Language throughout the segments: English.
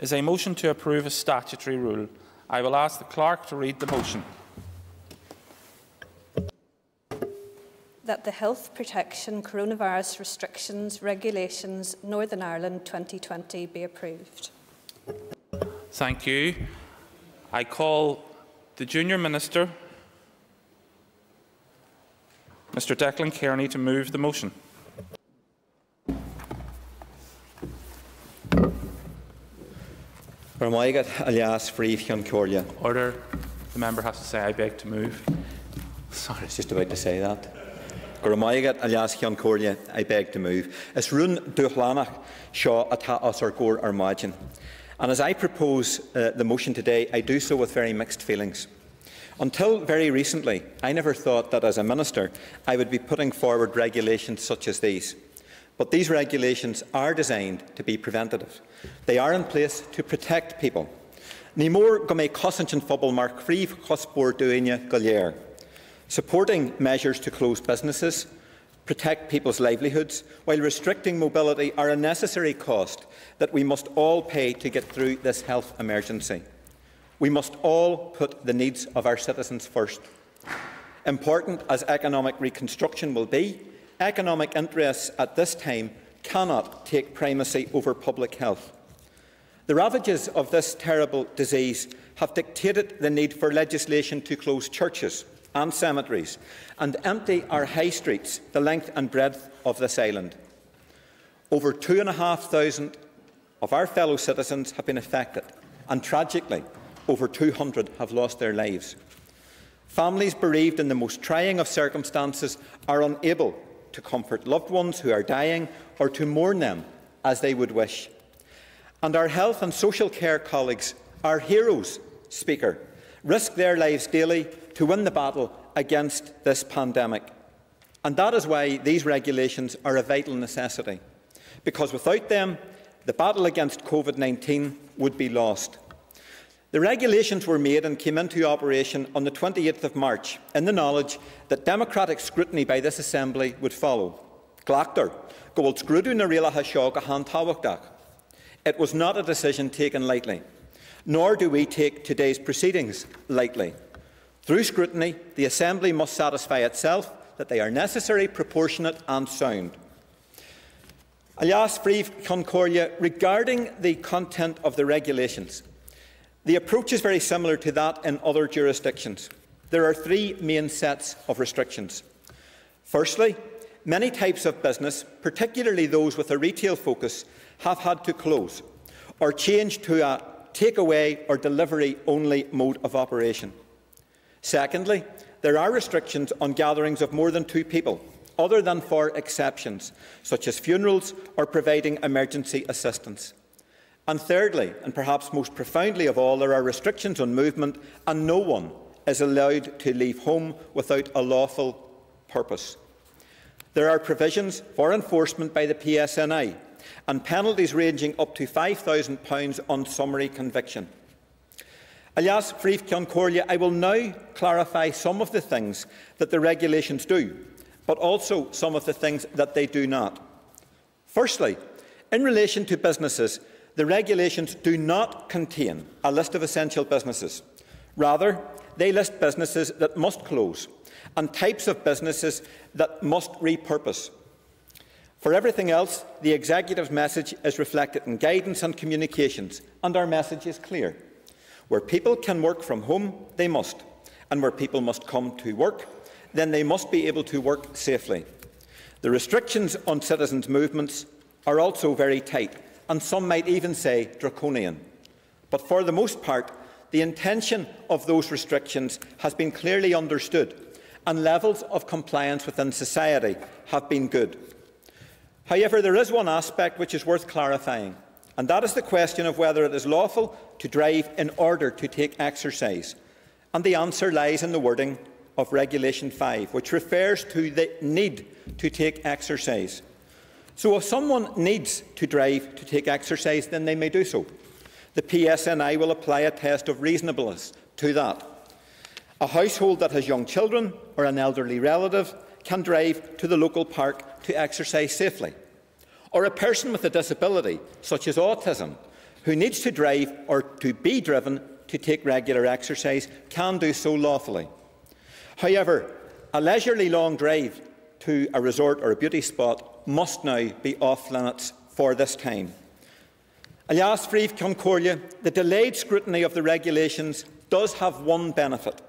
is a motion to approve a statutory rule. I will ask the clerk to read the motion. That the Health Protection Coronavirus Restrictions Regulations Northern Ireland 2020 be approved. Thank you. I call the Junior Minister, Mr Declan Kearney, to move the motion. Ormaigad alias Free Corlia. Order. The member has to say, I beg to move. Sorry, I was just about to say that. Gormaigat alias Chian Corlia, I beg to move. Is run duchlanach shaw ata or gor armagin. And as I propose uh, the motion today, I do so with very mixed feelings. Until very recently, I never thought that as a minister I would be putting forward regulations such as these. But these regulations are designed to be preventative. They are in place to protect people. Supporting measures to close businesses, protect people's livelihoods, while restricting mobility are a necessary cost that we must all pay to get through this health emergency. We must all put the needs of our citizens first. Important as economic reconstruction will be, economic interests at this time cannot take primacy over public health. The ravages of this terrible disease have dictated the need for legislation to close churches and cemeteries and empty our high streets the length and breadth of this island. Over 2,500 of our fellow citizens have been affected, and tragically, over 200 have lost their lives. Families bereaved in the most trying of circumstances are unable to comfort loved ones who are dying or to mourn them as they would wish. And our health and social care colleagues, our heroes, Speaker, risk their lives daily to win the battle against this pandemic. And that is why these regulations are a vital necessity, because without them, the battle against COVID 19 would be lost. The regulations were made and came into operation on the 28th of March in the knowledge that democratic scrutiny by this Assembly would follow. It was not a decision taken lightly, nor do we take today's proceedings lightly. Through scrutiny, the Assembly must satisfy itself that they are necessary, proportionate and sound. Alias Free Concordia, regarding the content of the regulations, the approach is very similar to that in other jurisdictions. There are three main sets of restrictions. Firstly, many types of business, particularly those with a retail focus, have had to close or change to a takeaway or delivery only mode of operation. Secondly, there are restrictions on gatherings of more than two people, other than for exceptions, such as funerals or providing emergency assistance. And thirdly, and perhaps most profoundly of all, there are restrictions on movement, and no one is allowed to leave home without a lawful purpose. There are provisions for enforcement by the PSNI and penalties ranging up to £5,000 on summary conviction. Alias Frith Concordia, I will now clarify some of the things that the regulations do, but also some of the things that they do not. Firstly, in relation to businesses, the regulations do not contain a list of essential businesses. Rather, they list businesses that must close and types of businesses that must repurpose. For everything else, the Executive's message is reflected in guidance and communications, and our message is clear. Where people can work from home, they must, and where people must come to work, then they must be able to work safely. The restrictions on citizens' movements are also very tight, and some might even say draconian. But for the most part, the intention of those restrictions has been clearly understood, and levels of compliance within society have been good. However, there is one aspect which is worth clarifying, and that is the question of whether it is lawful to drive in order to take exercise. And the answer lies in the wording of Regulation 5, which refers to the need to take exercise. So if someone needs to drive to take exercise, then they may do so. The PSNI will apply a test of reasonableness to that. A household that has young children or an elderly relative can drive to the local park to exercise safely. Or a person with a disability, such as autism, who needs to drive or to be driven to take regular exercise can do so lawfully. However, a leisurely long drive to a resort or a beauty spot must now be off limits for this time. Alas, Free Concordia, the delayed scrutiny of the regulations does have one benefit.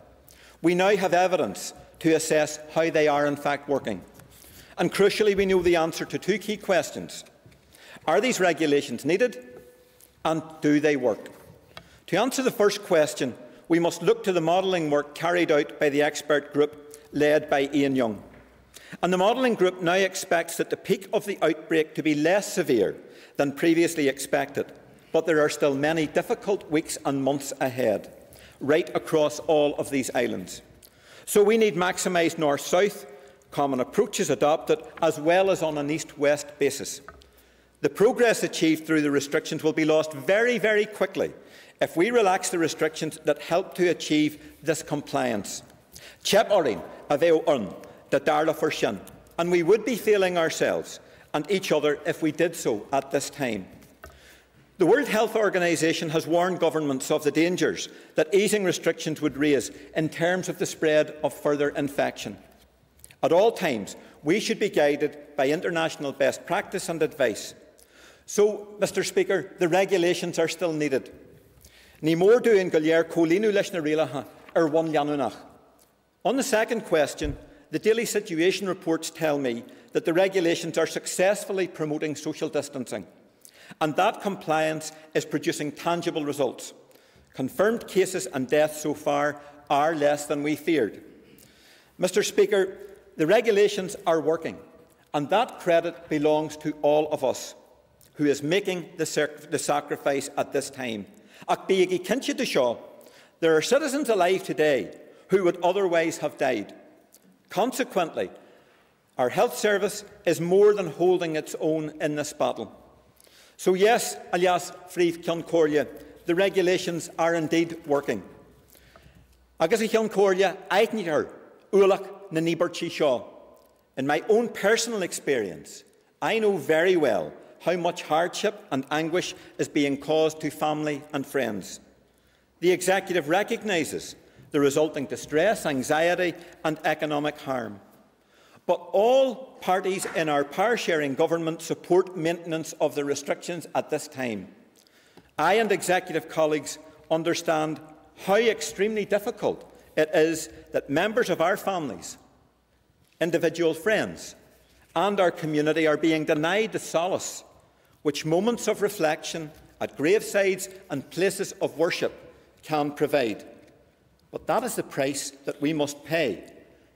We now have evidence to assess how they are in fact working. And crucially, we know the answer to two key questions. Are these regulations needed? And do they work? To answer the first question, we must look to the modelling work carried out by the expert group led by Ian Young. And the modelling group now expects that the peak of the outbreak to be less severe than previously expected, but there are still many difficult weeks and months ahead, right across all of these islands. So we need maximised north-south, common approaches adopted, as well as on an east-west basis. The progress achieved through the restrictions will be lost very, very quickly if we relax the restrictions that help to achieve this compliance. Chep orin, a bheith un, the darla for sin, and we would be failing ourselves and each other if we did so at this time. The World Health Organization has warned governments of the dangers that easing restrictions would raise in terms of the spread of further infection. At all times, we should be guided by international best practice and advice. So, Mr Speaker, the regulations are still needed. Ní. On the second question, the daily situation reports tell me that the regulations are successfully promoting social distancing, and that compliance is producing tangible results. Confirmed cases and deaths so far are less than we feared. Mr Speaker, the regulations are working, and that credit belongs to all of us who is making the, the sacrifice at this time. There are citizens alive today who would otherwise have died. Consequently, our health service is more than holding its own in this battle. So yes, alias Frith Concordia, the regulations are indeed working. Agus i Concordia, ulach na shaw. In my own personal experience, I know very well how much hardship and anguish is being caused to family and friends. The Executive recognises the resulting distress, anxiety and economic harm. But all parties in our power-sharing government support maintenance of the restrictions at this time. I and executive colleagues understand how extremely difficult it is that members of our families, individual friends and our community are being denied the solace which moments of reflection at gravesides and places of worship can provide. But that is the price that we must pay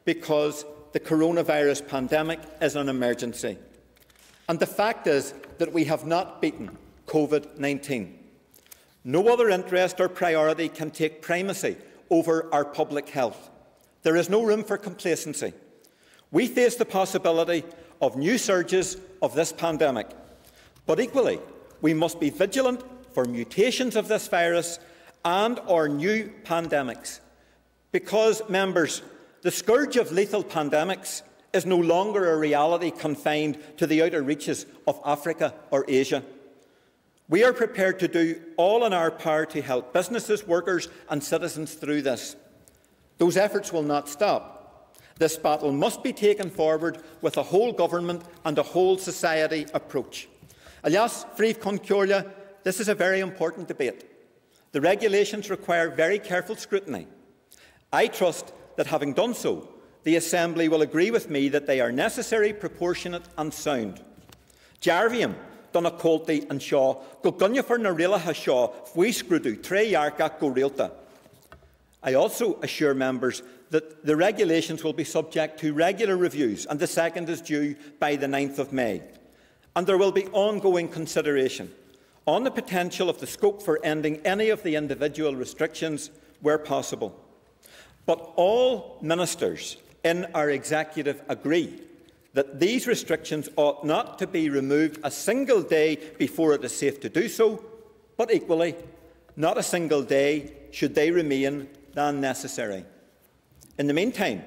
because the coronavirus pandemic is an emergency. And the fact is that we have not beaten COVID 19. No other interest or priority can take primacy over our public health. There is no room for complacency. We face the possibility of new surges of this pandemic, but equally, we must be vigilant for mutations of this virus and or new pandemics. Because, members, the scourge of lethal pandemics is no longer a reality confined to the outer reaches of Africa or Asia. We are prepared to do all in our power to help businesses, workers and citizens through this. Those efforts will not stop. This battle must be taken forward with a whole government and a whole society approach. Alias, Free Concordia, this is a very important debate. The regulations require very careful scrutiny. I trust that having done so, the Assembly will agree with me that they are necessary, proportionate and sound. And Shaw, go gunne for na rialathe seo faoiscrúdú tréhearca go rialta. I also assure members that the regulations will be subject to regular reviews and the second is due by the 9th of May. And there will be ongoing consideration on the potential of the scope for ending any of the individual restrictions where possible. But all ministers in our executive agree that these restrictions ought not to be removed a single day before it is safe to do so, but equally, not a single day should they remain than necessary. In the meantime,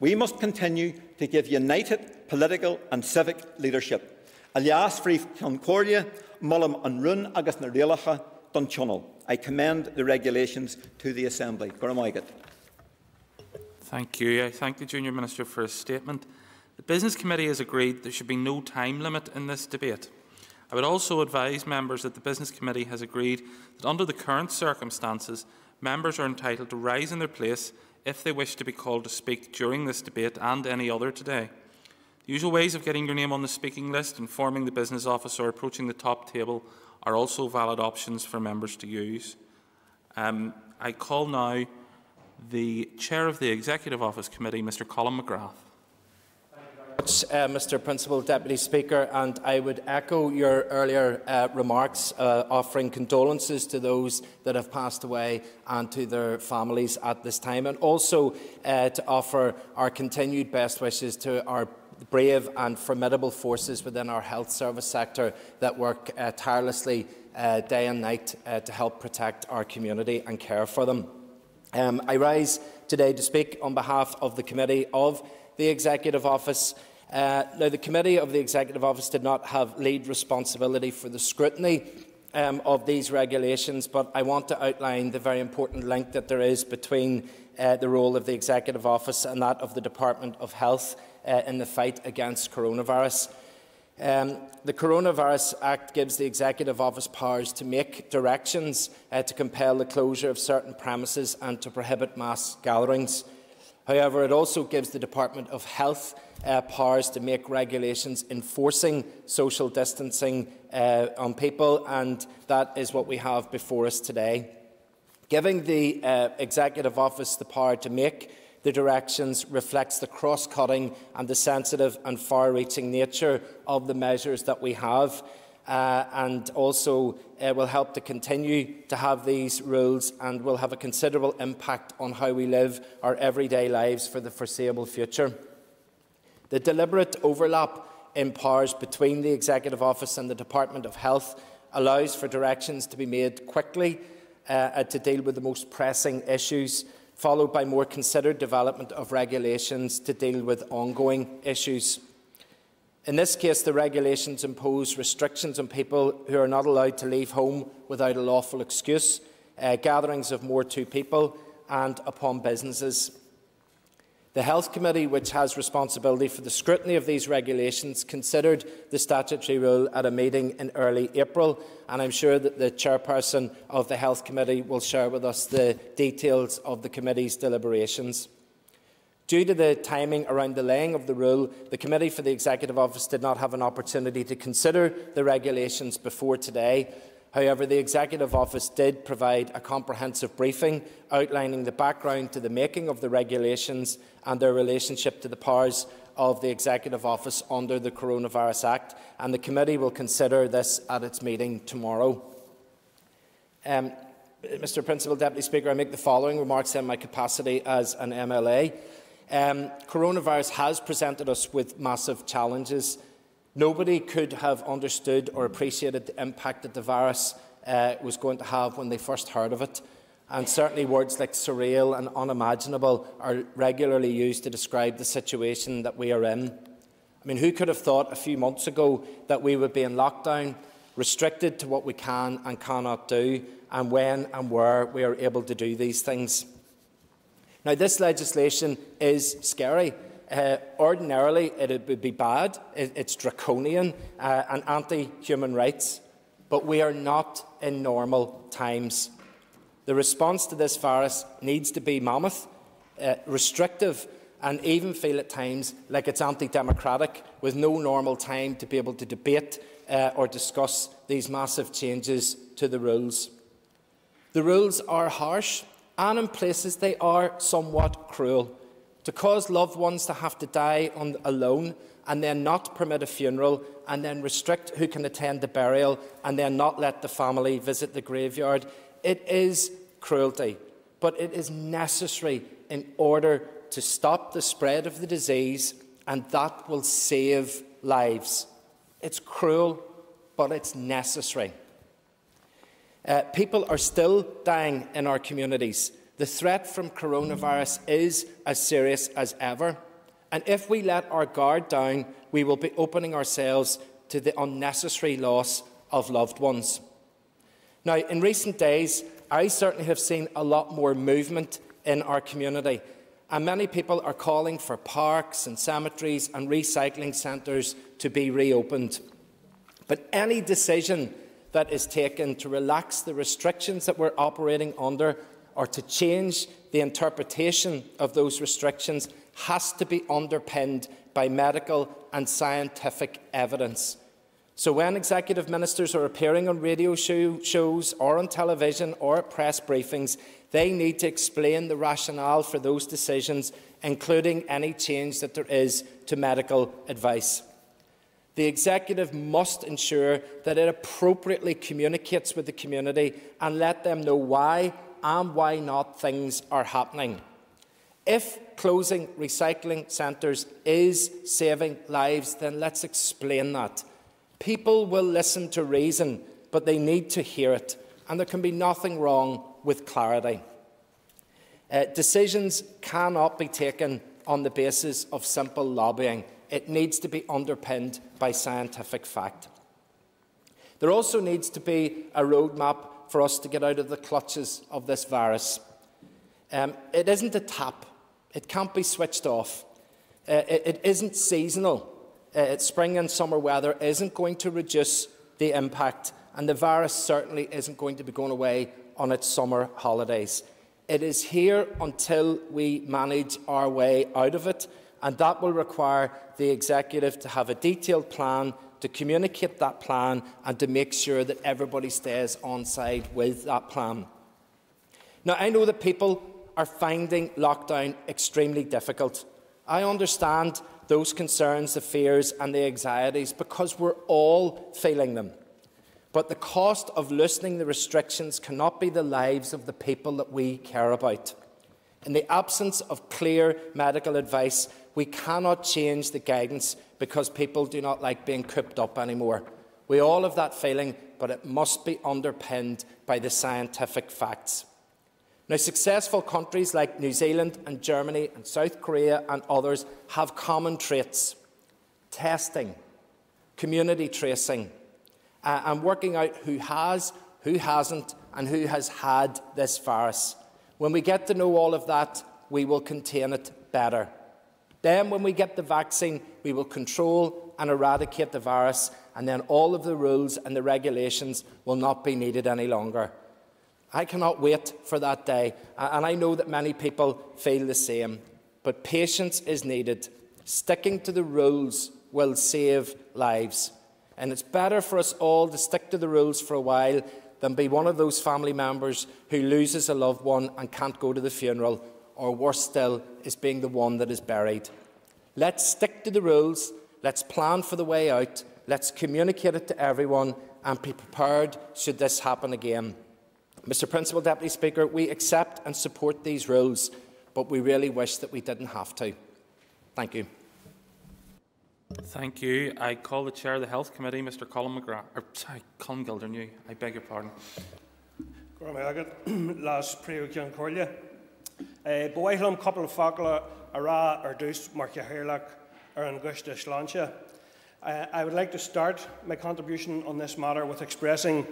we must continue to give united political and civic leadership. Alias Free Concordia, Mullum an Run agus na Dunchonnell. I commend the regulations to the Assembly. Gormaigat. Thank you. I thank the Junior Minister for his statement. The Business Committee has agreed there should be no time limit in this debate. I would also advise members that the Business Committee has agreed that under the current circumstances, members are entitled to rise in their place if they wish to be called to speak during this debate and any other today. The usual ways of getting your name on the speaking list, informing the business office or approaching the top table are also valid options for members to use. Um, I call now the Chair of the Executive Office Committee, Mr Colin McGrath. Uh, Mr Principal Deputy Speaker, and I would echo your earlier uh, remarks, uh, offering condolences to those that have passed away and to their families at this time, and also uh, to offer our continued best wishes to our brave and formidable forces within our health service sector that work uh, tirelessly uh, day and night to help protect our community and care for them. Um, I rise today to speak on behalf of the Committee of the Executive Office uh, now, the Committee of the Executive Office did not have lead responsibility for the scrutiny um, of these regulations, but I want to outline the very important link that there is between uh, the role of the Executive Office and that of the Department of Health uh, in the fight against coronavirus. Um, the Coronavirus Act gives the Executive Office powers to make directions uh, to compel the closure of certain premises and to prohibit mass gatherings. However, it also gives the Department of Health uh, powers to make regulations enforcing social distancing uh, on people, and that is what we have before us today. Giving the uh, Executive Office the power to make the directions reflects the cross-cutting and the sensitive and far-reaching nature of the measures that we have. Uh, and also uh, will help to continue to have these rules and will have a considerable impact on how we live our everyday lives for the foreseeable future. The deliberate overlap in powers between the Executive Office and the Department of Health allows for directions to be made quickly uh, to deal with the most pressing issues, followed by more considered development of regulations to deal with ongoing issues. In this case, the regulations impose restrictions on people who are not allowed to leave home without a lawful excuse, uh, gatherings of more two people, and upon businesses. The Health Committee, which has responsibility for the scrutiny of these regulations, considered the statutory rule at a meeting in early April, and I'm sure that the chairperson of the Health Committee will share with us the details of the committee's deliberations. Due to the timing around the laying of the rule, the Committee for the Executive Office did not have an opportunity to consider the regulations before today, However, the Executive Office did provide a comprehensive briefing outlining the background to the making of the regulations and their relationship to the powers of the Executive Office under the Coronavirus Act, and the committee will consider this at its meeting tomorrow. Um, Mr Principal Deputy Speaker, I make the following remarks in my capacity as an MLA. Um, coronavirus has presented us with massive challenges Nobody could have understood or appreciated the impact that the virus uh, was going to have when they first heard of it. And certainly words like surreal and unimaginable are regularly used to describe the situation that we are in. I mean, who could have thought a few months ago that we would be in lockdown, restricted to what we can and cannot do, and when and where we are able to do these things? Now, this legislation is scary. Uh, ordinarily, it would be bad. It, it's draconian uh, and anti-human rights. But we are not in normal times. The response to this virus needs to be mammoth, uh, restrictive, and even feel at times like it's anti-democratic, with no normal time to be able to debate uh, or discuss these massive changes to the rules. The rules are harsh, and in places they are somewhat cruel to cause loved ones to have to die on, alone and then not permit a funeral and then restrict who can attend the burial and then not let the family visit the graveyard. It is cruelty, but it is necessary in order to stop the spread of the disease, and that will save lives. It's cruel, but it's necessary. Uh, people are still dying in our communities. The threat from coronavirus is as serious as ever. And if we let our guard down, we will be opening ourselves to the unnecessary loss of loved ones. Now, in recent days, I certainly have seen a lot more movement in our community, and many people are calling for parks and cemeteries and recycling centres to be reopened. But any decision that is taken to relax the restrictions that we're operating under or to change the interpretation of those restrictions has to be underpinned by medical and scientific evidence. So when executive ministers are appearing on radio show, shows or on television or at press briefings, they need to explain the rationale for those decisions, including any change that there is to medical advice. The executive must ensure that it appropriately communicates with the community and let them know why and why not things are happening. If closing recycling centres is saving lives, then let's explain that. People will listen to reason, but they need to hear it, and there can be nothing wrong with clarity. Uh, decisions cannot be taken on the basis of simple lobbying. It needs to be underpinned by scientific fact. There also needs to be a roadmap for us to get out of the clutches of this virus. Um, it isn't a tap, it can't be switched off. Uh, it, it isn't seasonal. Uh, spring and summer weather isn't going to reduce the impact, and the virus certainly isn't going to be going away on its summer holidays. It is here until we manage our way out of it, and that will require the executive to have a detailed plan to communicate that plan and to make sure that everybody stays on side with that plan. Now, I know that people are finding lockdown extremely difficult. I understand those concerns, the fears, and the anxieties because we're all feeling them. But the cost of loosening the restrictions cannot be the lives of the people that we care about. In the absence of clear medical advice, we cannot change the guidance because people do not like being cooped up anymore. We all have that feeling, but it must be underpinned by the scientific facts. Now, successful countries like New Zealand and Germany and South Korea and others have common traits testing, community tracing, uh, and working out who has, who hasn't, and who has had this virus. When we get to know all of that, we will contain it better. Then, when we get the vaccine, we will control and eradicate the virus, and then all of the rules and the regulations will not be needed any longer. I cannot wait for that day, and I know that many people feel the same. But patience is needed. Sticking to the rules will save lives. And it's better for us all to stick to the rules for a while than be one of those family members who loses a loved one and can't go to the funeral, or worse still, is being the one that is buried. Let's stick to the rules, let's plan for the way out, let's communicate it to everyone, and be prepared should this happen again. Mr Principal Deputy Speaker, we accept and support these rules, but we really wish that we didn't have to. Thank you. Thank you. I call the Chair of the Health Committee, Mr Colin McGrath. Or, sorry, Colm Gildernew. I beg your pardon. Last Priogyan Corlia. Eh, Boihlam couple of Fakla Ara or Dus Markia Hirlak or Angusta Slancha. I would like to start my contribution on this matter with expressing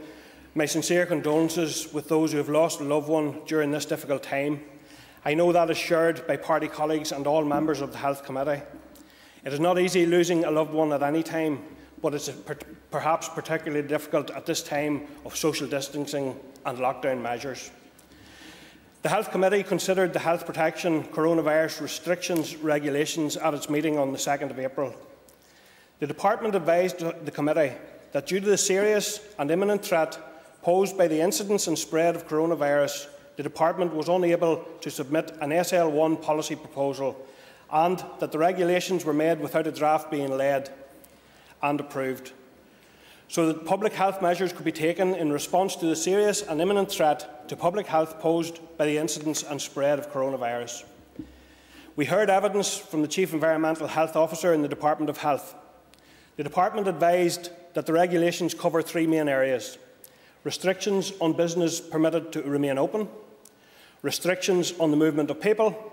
my sincere condolences with those who have lost a loved one during this difficult time. I know that is shared by party colleagues and all members of the Health Committee. It is not easy losing a loved one at any time, but it's per perhaps particularly difficult at this time of social distancing and lockdown measures. The Health Committee considered the health protection coronavirus restrictions regulations at its meeting on the 2nd of April. The Department advised the Committee that due to the serious and imminent threat posed by the incidence and spread of coronavirus, the Department was unable to submit an SL1 policy proposal and that the regulations were made without a draft being led and approved, so that public health measures could be taken in response to the serious and imminent threat to public health posed by the incidence and spread of coronavirus. We heard evidence from the Chief Environmental Health Officer in the Department of Health. The Department advised that the regulations cover three main areas restrictions on business permitted to remain open, restrictions on the movement of people,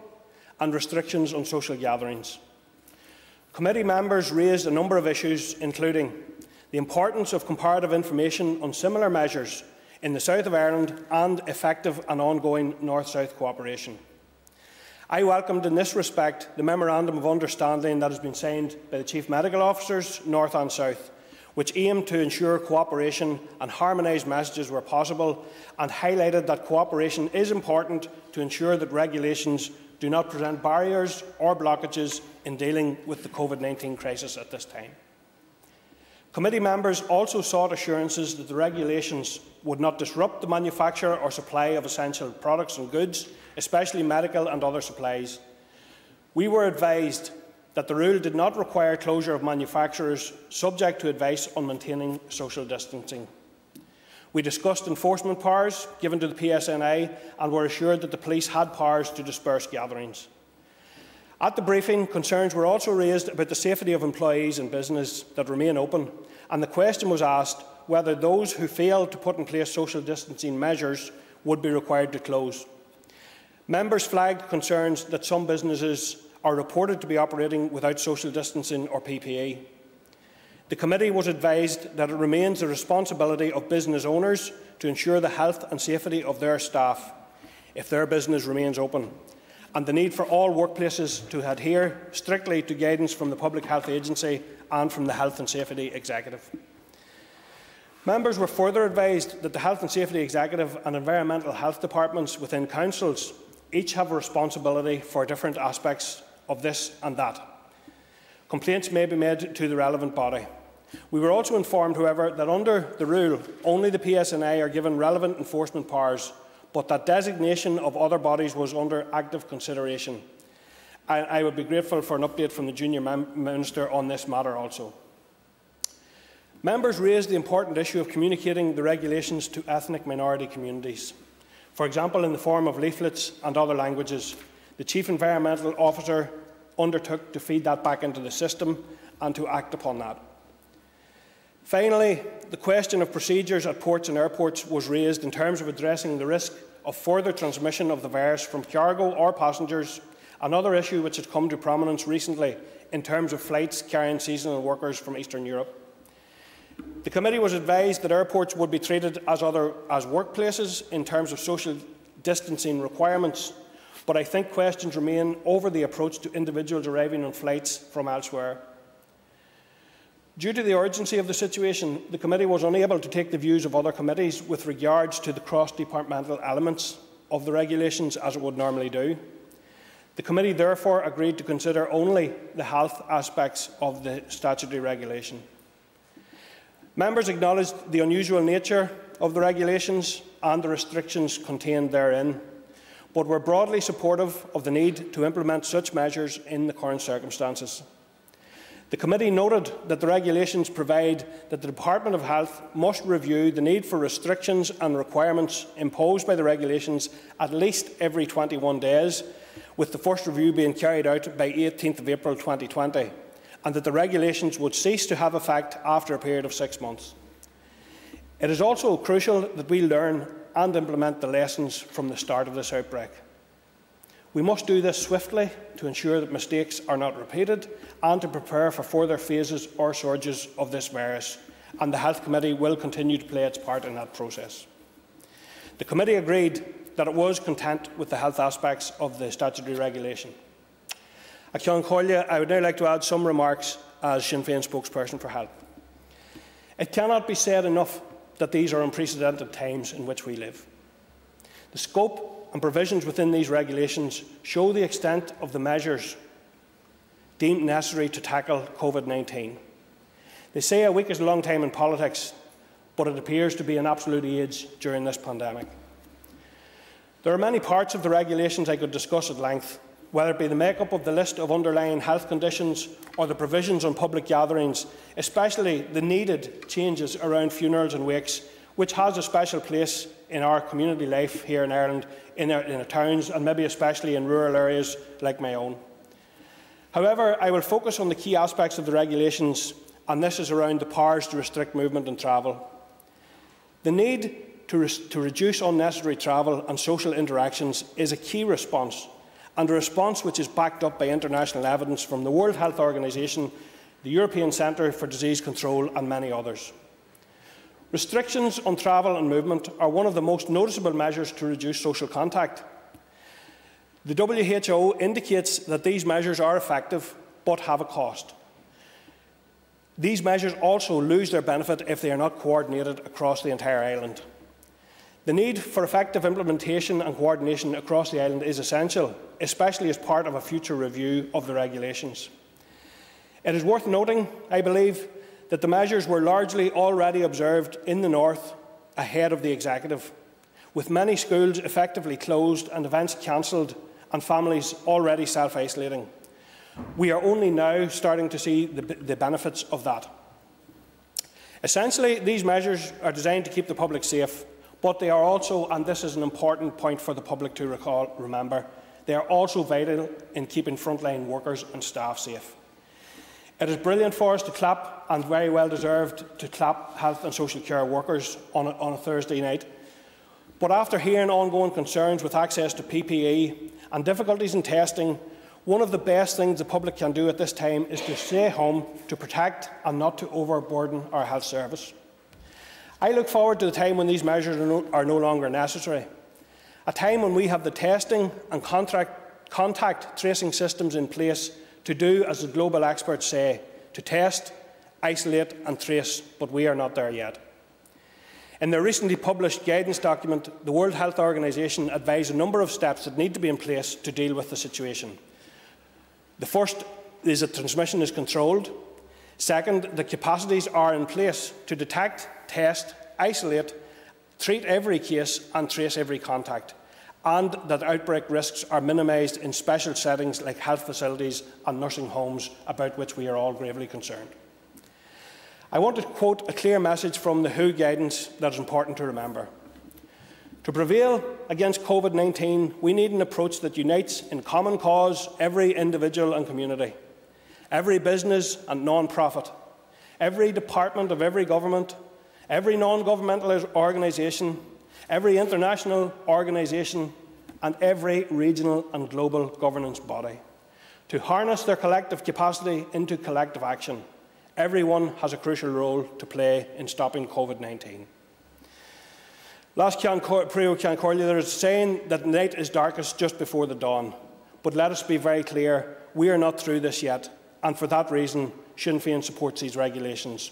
and restrictions on social gatherings. Committee members raised a number of issues, including the importance of comparative information on similar measures in the south of Ireland and effective and ongoing north-south cooperation. I welcomed in this respect the Memorandum of Understanding that has been signed by the Chief Medical Officers, North and South, which aimed to ensure cooperation and harmonised messages where possible and highlighted that cooperation is important to ensure that regulations do not present barriers or blockages in dealing with the COVID-19 crisis at this time. Committee members also sought assurances that the regulations would not disrupt the manufacture or supply of essential products and goods, especially medical and other supplies. We were advised that the rule did not require closure of manufacturers subject to advice on maintaining social distancing. We discussed enforcement powers given to the PSNI and were assured that the police had powers to disperse gatherings. At the briefing, concerns were also raised about the safety of employees and business that remain open, and the question was asked whether those who failed to put in place social distancing measures would be required to close. Members flagged concerns that some businesses are reported to be operating without social distancing or PPE. The committee was advised that it remains the responsibility of business owners to ensure the health and safety of their staff if their business remains open, and the need for all workplaces to adhere strictly to guidance from the Public Health Agency and from the Health and Safety Executive. Members were further advised that the Health and Safety Executive and Environmental Health Departments within councils each have a responsibility for different aspects of this and that. Complaints may be made to the relevant body. We were also informed, however, that under the rule, only the PSNI are given relevant enforcement powers but that designation of other bodies was under active consideration. I, I would be grateful for an update from the Junior Minister on this matter also. Members raised the important issue of communicating the regulations to ethnic minority communities. For example, in the form of leaflets and other languages, the Chief Environmental Officer undertook to feed that back into the system and to act upon that. Finally, the question of procedures at ports and airports was raised in terms of addressing the risk of further transmission of the virus from cargo or passengers, another issue which has come to prominence recently in terms of flights carrying seasonal workers from Eastern Europe. The committee was advised that airports would be treated as, other, as workplaces in terms of social distancing requirements, but I think questions remain over the approach to individuals arriving on flights from elsewhere. Due to the urgency of the situation, the committee was unable to take the views of other committees with regards to the cross-departmental elements of the regulations as it would normally do. The committee therefore agreed to consider only the health aspects of the statutory regulation. Members acknowledged the unusual nature of the regulations and the restrictions contained therein, but were broadly supportive of the need to implement such measures in the current circumstances. The committee noted that the regulations provide that the Department of Health must review the need for restrictions and requirements imposed by the regulations at least every 21 days, with the first review being carried out by 18 April 2020, and that the regulations would cease to have effect after a period of six months. It is also crucial that we learn and implement the lessons from the start of this outbreak. We must do this swiftly to ensure that mistakes are not repeated and to prepare for further phases or surges of this virus, and the Health Committee will continue to play its part in that process. The Committee agreed that it was content with the health aspects of the statutory regulation. Akion Collier, I would now like to add some remarks as Sinn Féin spokesperson for health. It cannot be said enough that these are unprecedented times in which we live. The scope and provisions within these regulations show the extent of the measures deemed necessary to tackle COVID 19. They say a week is a long time in politics, but it appears to be an absolute age during this pandemic. There are many parts of the regulations I could discuss at length, whether it be the make-up of the list of underlying health conditions or the provisions on public gatherings, especially the needed changes around funerals and wakes, which has a special place in our community life here in Ireland in our, in our towns and maybe especially in rural areas like my own. However, I will focus on the key aspects of the regulations, and this is around the powers to restrict movement and travel. The need to, to reduce unnecessary travel and social interactions is a key response, and a response which is backed up by international evidence from the World Health Organization, the European Centre for Disease Control, and many others. Restrictions on travel and movement are one of the most noticeable measures to reduce social contact. The WHO indicates that these measures are effective but have a cost. These measures also lose their benefit if they are not coordinated across the entire island. The need for effective implementation and coordination across the island is essential, especially as part of a future review of the regulations. It is worth noting, I believe, that the measures were largely already observed in the north ahead of the executive, with many schools effectively closed and events cancelled and families already self-isolating. We are only now starting to see the, the benefits of that. Essentially, these measures are designed to keep the public safe, but they are also, and this is an important point for the public to recall, remember, they are also vital in keeping frontline workers and staff safe. It is brilliant for us to clap, and very well deserved, to clap health and social care workers on a, on a Thursday night. But after hearing ongoing concerns with access to PPE and difficulties in testing, one of the best things the public can do at this time is to stay home to protect and not to overburden our health service. I look forward to the time when these measures are no, are no longer necessary, a time when we have the testing and contract, contact tracing systems in place to do as the global experts say, to test, isolate and trace, but we are not there yet. In their recently published guidance document, the World Health Organization advised a number of steps that need to be in place to deal with the situation. The first is that transmission is controlled. Second, the capacities are in place to detect, test, isolate, treat every case and trace every contact, and that outbreak risks are minimised in special settings like health facilities and nursing homes, about which we are all gravely concerned. I want to quote a clear message from the WHO guidance that is important to remember. To prevail against COVID 19, we need an approach that unites in common cause every individual and community, every business and non profit, every department of every government, every non governmental organisation, every international organisation, and every regional and global governance body. To harness their collective capacity into collective action, everyone has a crucial role to play in stopping COVID 19. Last Prio Corlia, there is a saying that night is darkest just before the dawn. But let us be very clear, we are not through this yet, and for that reason, Sinn Féin supports these regulations.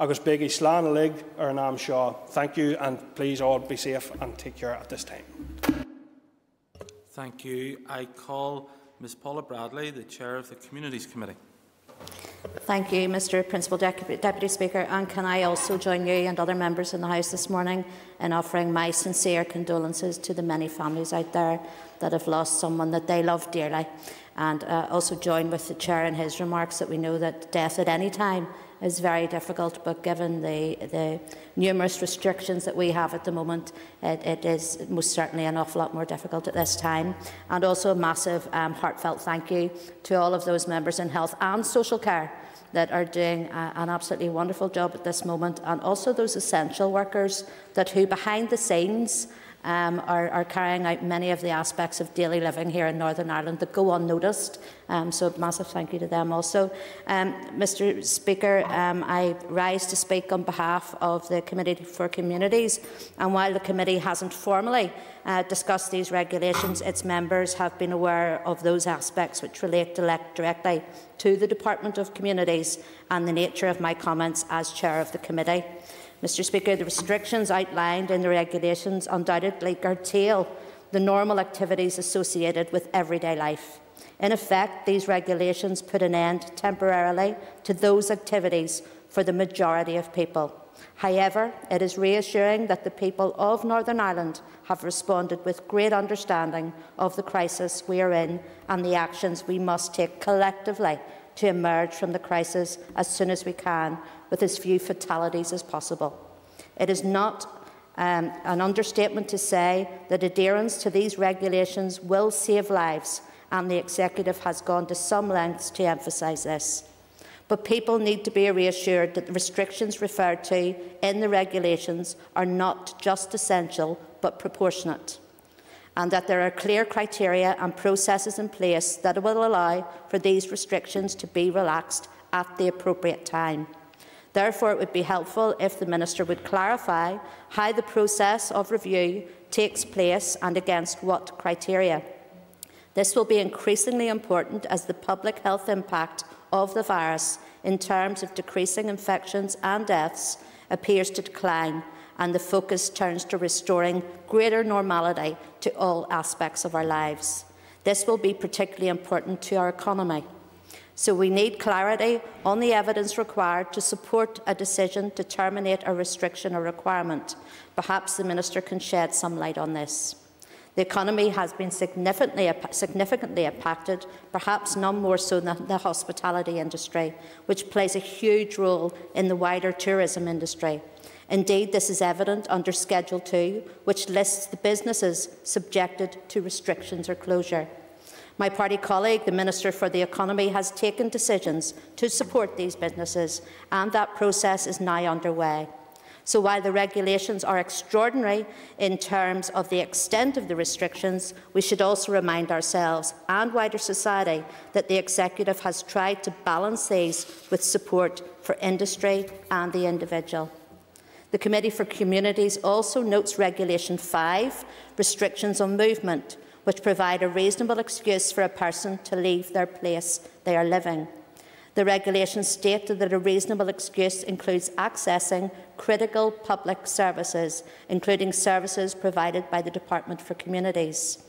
Agus big slán a lig ar an am seo. Thank you, and please all be safe and take care at this time. Thank you. I call Ms Paula Bradley, the Chair of the Communities Committee. Thank you, Mr Principal Deputy Speaker. And can I also join you and other members in the House this morning in offering my sincere condolences to the many families out there that have lost someone that they love dearly. And uh, also join with the Chair in his remarks that we know that death at any time is very difficult, but given the, the numerous restrictions that we have at the moment, it, it is most certainly an awful lot more difficult at this time. And also a massive um, heartfelt thank you to all of those members in health and social care that are doing uh, an absolutely wonderful job at this moment, and also those essential workers that who behind the scenes um, are, are, carrying out many of the aspects of daily living here in Northern Ireland that go unnoticed. Um, so, massive thank you to them also. Um, Mr. Speaker, um, I rise to speak on behalf of the Committee for Communities. And while the committee hasn't formally uh, discussed these regulations, its members have been aware of those aspects which relate directly to the Department of Communities and the nature of my comments as chair of the committee. Mr Speaker, the restrictions outlined in the regulations undoubtedly curtail the normal activities associated with everyday life. In effect, these regulations put an end temporarily to those activities for the majority of people. However, it is reassuring that the people of Northern Ireland have responded with great understanding of the crisis we are in and the actions we must take collectively to emerge from the crisis as soon as we can with as few fatalities as possible. It is not um, an understatement to say that adherence to these regulations will save lives, and the Executive has gone to some lengths to emphasise this. But people need to be reassured that the restrictions referred to in the regulations are not just essential but proportionate, and that there are clear criteria and processes in place that will allow for these restrictions to be relaxed at the appropriate time. Therefore, it would be helpful if the Minister would clarify how the process of review takes place and against what criteria. This will be increasingly important as the public health impact of the virus in terms of decreasing infections and deaths appears to decline and the focus turns to restoring greater normality to all aspects of our lives. This will be particularly important to our economy. So we need clarity on the evidence required to support a decision to terminate a restriction or requirement. Perhaps the Minister can shed some light on this. The economy has been significantly, significantly impacted, perhaps none more so than the hospitality industry, which plays a huge role in the wider tourism industry. Indeed, this is evident under Schedule 2, which lists the businesses subjected to restrictions or closure. My party colleague, the Minister for the Economy, has taken decisions to support these businesses, and that process is now underway. So while the regulations are extraordinary in terms of the extent of the restrictions, we should also remind ourselves and wider society that the Executive has tried to balance these with support for industry and the individual. The Committee for Communities also notes Regulation 5, restrictions on movement, which provide a reasonable excuse for a person to leave their place they are living. The regulations state that a reasonable excuse includes accessing critical public services, including services provided by the Department for Communities.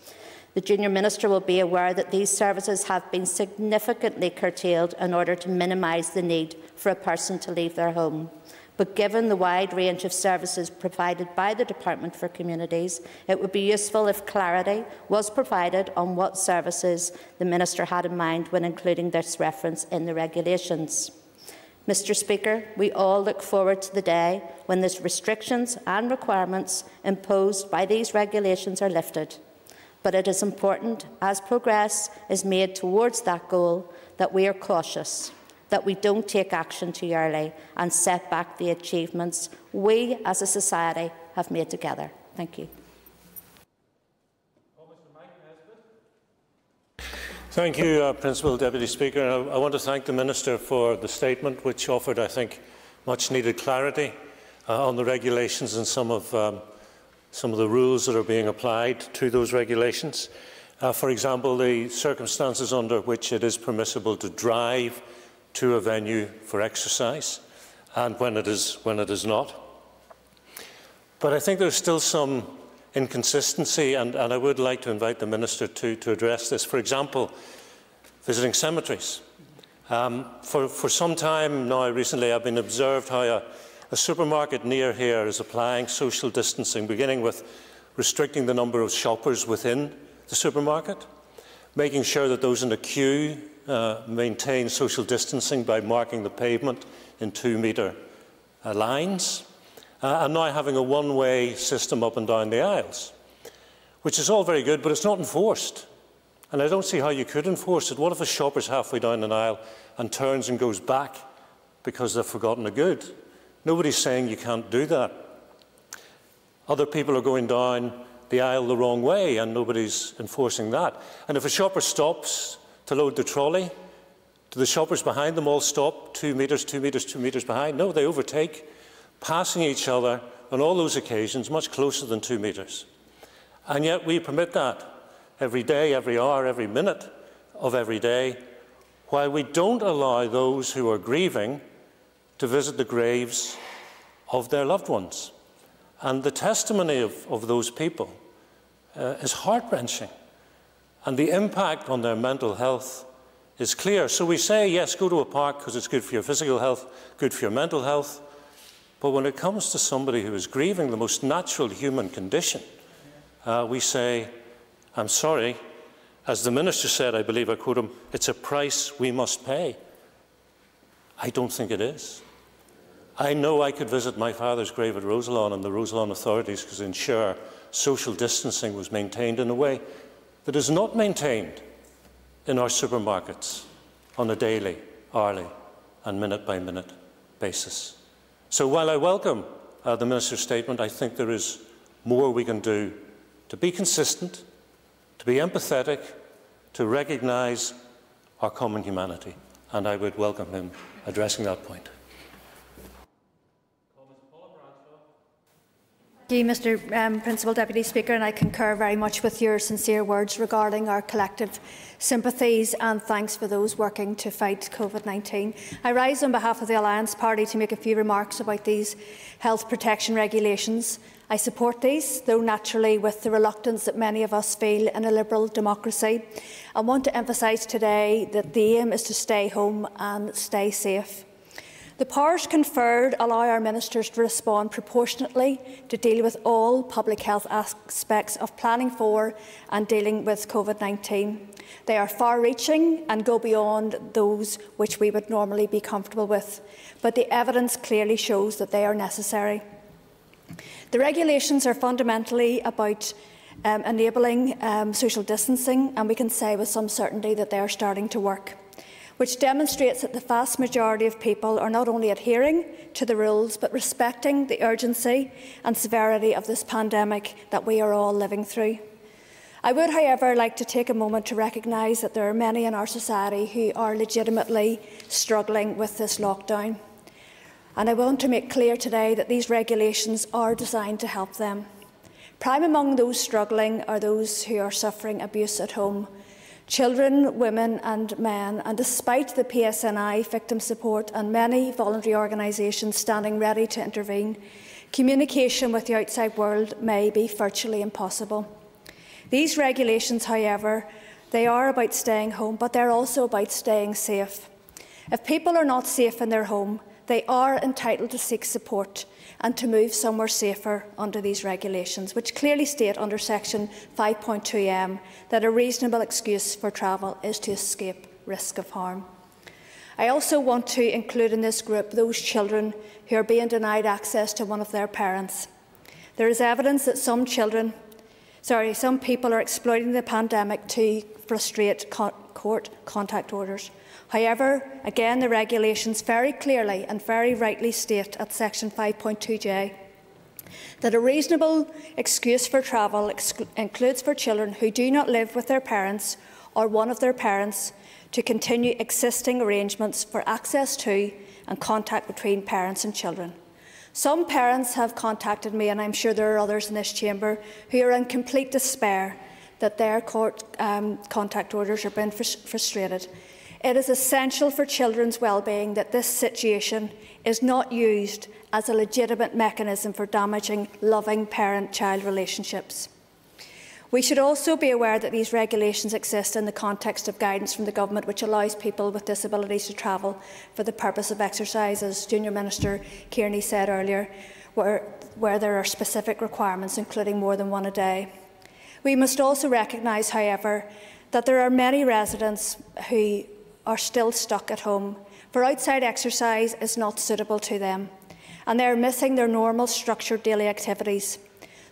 The Junior Minister will be aware that these services have been significantly curtailed in order to minimise the need for a person to leave their home. But given the wide range of services provided by the Department for Communities, it would be useful if clarity was provided on what services the Minister had in mind when including this reference in the regulations. Mr Speaker, we all look forward to the day when the restrictions and requirements imposed by these regulations are lifted. But it is important, as progress is made towards that goal, that we are cautious that we don't take action too early and set back the achievements we as a society have made together. Thank you. Thank you, uh, Principal Deputy Speaker. I, I, want to thank the Minister for the statement, which offered, I think, much needed clarity uh, on the regulations and some of, um, some of the rules that are being applied to those regulations. Uh, for example, the circumstances under which it is permissible to drive to a venue for exercise and when it is, when it is not. But I think there's still some inconsistency, and, and I would like to invite the Minister to, to address this. For example, visiting cemeteries. Um, for, for some time now, recently, I've been observed how a, a supermarket near here is applying social distancing, beginning with restricting the number of shoppers within the supermarket, making sure that those in the queue uh, maintain social distancing by marking the pavement in two metre uh, lines, uh, and now having a one-way system up and down the aisles, which is all very good, but it's not enforced. And I don't see how you could enforce it. What if a shopper's halfway down an aisle and turns and goes back because they've forgotten a good? Nobody's saying you can't do that. Other people are going down the aisle the wrong way and nobody's enforcing that. And if a shopper stops to load the trolley? Do the shoppers behind them all stop two metres, two metres, two metres behind? No, they overtake, passing each other on all those occasions much closer than two metres. And yet we permit that every day, every hour, every minute of every day, while we don't allow those who are grieving to visit the graves of their loved ones. And the testimony of, of those people uh, is heart wrenching. And the impact on their mental health is clear. So we say, yes, go to a park because it's good for your physical health, good for your mental health. But when it comes to somebody who is grieving the most natural human condition, uh, we say, I'm sorry. As the Minister said, I believe I quote him, it's a price we must pay. I don't think it is. I know I could visit my father's grave at Roselawn and the Roselawn authorities could ensure social distancing was maintained in a way that is not maintained in our supermarkets on a daily, hourly, and minute by minute basis. So while I welcome uh, the Minister's statement, I think there is more we can do to be consistent, to be empathetic, to recognise our common humanity. And I would welcome him addressing that point. You, Mr um, Principal Deputy Speaker, and I concur very much with your sincere words regarding our collective sympathies and thanks for those working to fight COVID-19. I rise on behalf of the Alliance Party to make a few remarks about these health protection regulations. I support these, though naturally with the reluctance that many of us feel in a liberal democracy. I want to emphasise today that the aim is to stay home and stay safe. The powers conferred allow our ministers to respond proportionately to deal with all public health aspects of planning for and dealing with COVID-19. They are far-reaching and go beyond those which we would normally be comfortable with, but the evidence clearly shows that they are necessary. The regulations are fundamentally about um, enabling um, social distancing, and we can say with some certainty that they are starting to work which demonstrates that the vast majority of people are not only adhering to the rules but respecting the urgency and severity of this pandemic that we are all living through. I would, however, like to take a moment to recognise that there are many in our society who are legitimately struggling with this lockdown. And I want to make clear today that these regulations are designed to help them. Prime among those struggling are those who are suffering abuse at home children, women and men, and despite the PSNI victim support and many voluntary organisations standing ready to intervene, communication with the outside world may be virtually impossible. These regulations, however, they are about staying home, but they're also about staying safe. If people are not safe in their home, they are entitled to seek support and to move somewhere safer under these regulations, which clearly state under section 5.2m that a reasonable excuse for travel is to escape risk of harm. I also want to include in this group those children who are being denied access to one of their parents. There is evidence that some children, sorry, some people are exploiting the pandemic to frustrate co court contact orders. However, again, the regulations very clearly and very rightly state at section 5.2j that a reasonable excuse for travel includes for children who do not live with their parents or one of their parents to continue existing arrangements for access to and contact between parents and children. Some parents have contacted me, and I'm sure there are others in this chamber, who are in complete despair that their court um, contact orders are being fr frustrated. It is essential for children's well-being that this situation is not used as a legitimate mechanism for damaging loving parent-child relationships. We should also be aware that these regulations exist in the context of guidance from the Government which allows people with disabilities to travel for the purpose of exercise, as Junior Minister Kearney said earlier, where, where there are specific requirements, including more than one a day. We must also recognise, however, that there are many residents who are still stuck at home, for outside exercise is not suitable to them, and they are missing their normal structured daily activities.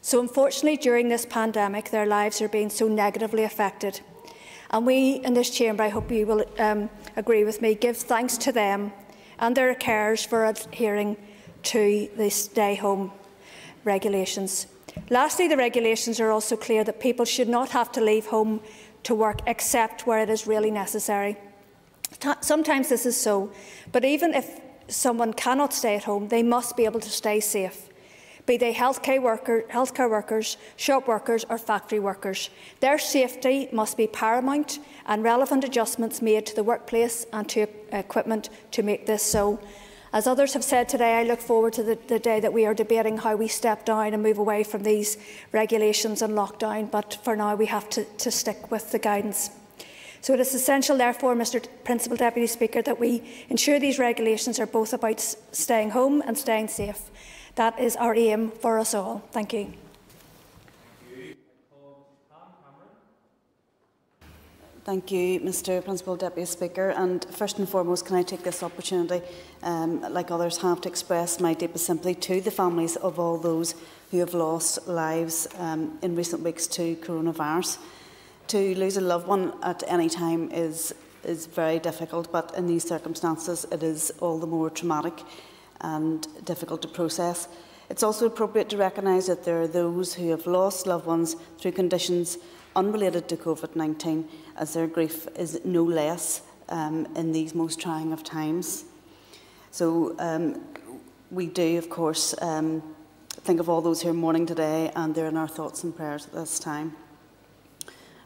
So unfortunately, during this pandemic, their lives are being so negatively affected. And we in this chamber, I hope you will um, agree with me, give thanks to them and their carers for adhering to the stay home regulations. Lastly, the regulations are also clear that people should not have to leave home to work except where it is really necessary. Sometimes this is so, but even if someone cannot stay at home, they must be able to stay safe be they healthcare, worker, healthcare workers, shop workers or factory workers. Their safety must be paramount and relevant adjustments made to the workplace and to equipment to make this so. As others have said today, I look forward to the, the day that we are debating how we step down and move away from these regulations and lockdown, but for now we have to, to stick with the guidance. So it is essential, therefore, Mr Principal Deputy Speaker, that we ensure these regulations are both about staying home and staying safe. That is our aim for us all. Thank you. Thank you, Mr Principal Deputy Speaker. And first and foremost, can I take this opportunity, um, like others have, to express my deepest sympathy to the families of all those who have lost lives um, in recent weeks to coronavirus to lose a loved one at any time is, is very difficult, but in these circumstances it is all the more traumatic and difficult to process. It's also appropriate to recognise that there are those who have lost loved ones through conditions unrelated to COVID-19, as their grief is no less um, in these most trying of times. So um, we do, of course, um, think of all those who are mourning today, and they're in our thoughts and prayers at this time.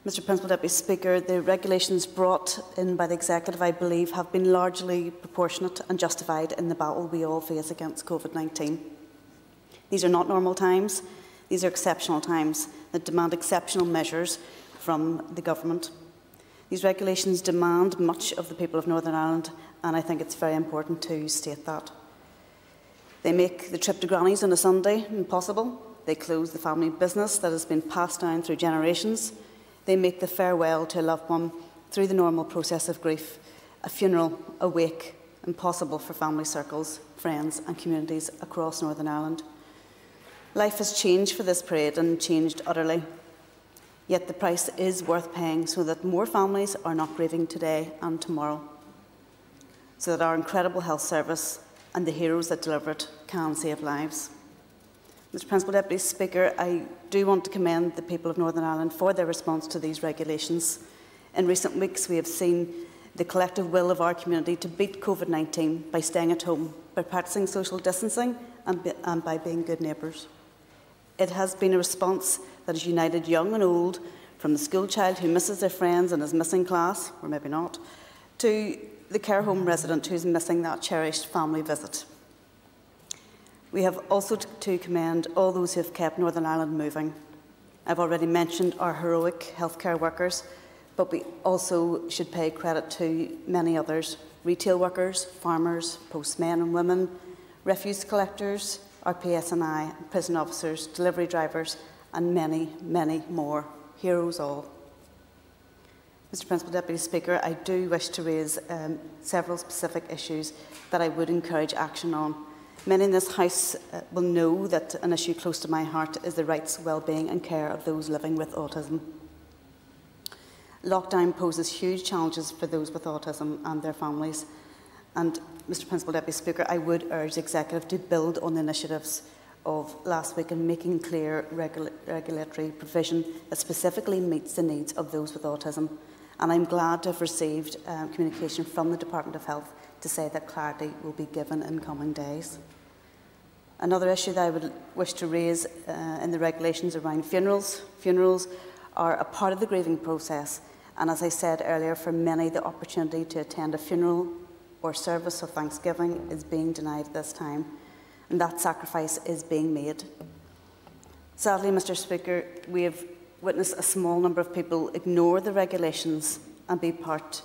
Mr Principal Deputy Speaker, the regulations brought in by the Executive, I believe, have been largely proportionate and justified in the battle we all face against COVID-19. These are not normal times, these are exceptional times that demand exceptional measures from the Government. These regulations demand much of the people of Northern Ireland, and I think it's very important to state that. They make the trip to Granny's on a Sunday impossible. They close the family business that has been passed down through generations. They make the farewell to a loved one through the normal process of grief, a funeral, a wake, impossible for family circles, friends and communities across Northern Ireland. Life has changed for this parade and changed utterly. Yet the price is worth paying so that more families are not grieving today and tomorrow, so that our incredible health service and the heroes that deliver it can save lives. Mr Principal Deputy Speaker, I do want to commend the people of Northern Ireland for their response to these regulations. In recent weeks, we have seen the collective will of our community to beat COVID-19 by staying at home, by practising social distancing and, be, and by being good neighbours. It has been a response that has united young and old, from the school child who misses their friends and is missing class, or maybe not, to the care home resident who's missing that cherished family visit. We have also to commend all those who have kept Northern Ireland moving. I've already mentioned our heroic healthcare workers, but we also should pay credit to many others retail workers, farmers, postmen and women, refuse collectors, our PSNI, prison officers, delivery drivers, and many, many more. Heroes all. Mr Principal Deputy Speaker, I do wish to raise um, several specific issues that I would encourage action on. Many in this House uh, will know that an issue close to my heart is the rights, well-being and care of those living with autism. Lockdown poses huge challenges for those with autism and their families. And, Mr Principal Deputy Speaker, I would urge the Executive to build on the initiatives of last week in making clear regula regulatory provision that specifically meets the needs of those with autism. And I'm glad to have received um, communication from the Department of Health to say that clarity will be given in coming days. Another issue that I would wish to raise uh, in the regulations around funerals. Funerals are a part of the grieving process, and as I said earlier, for many, the opportunity to attend a funeral or service of thanksgiving is being denied at this time, and that sacrifice is being made. Sadly, Mr. Speaker, we have witnessed a small number of people ignore the regulations and be part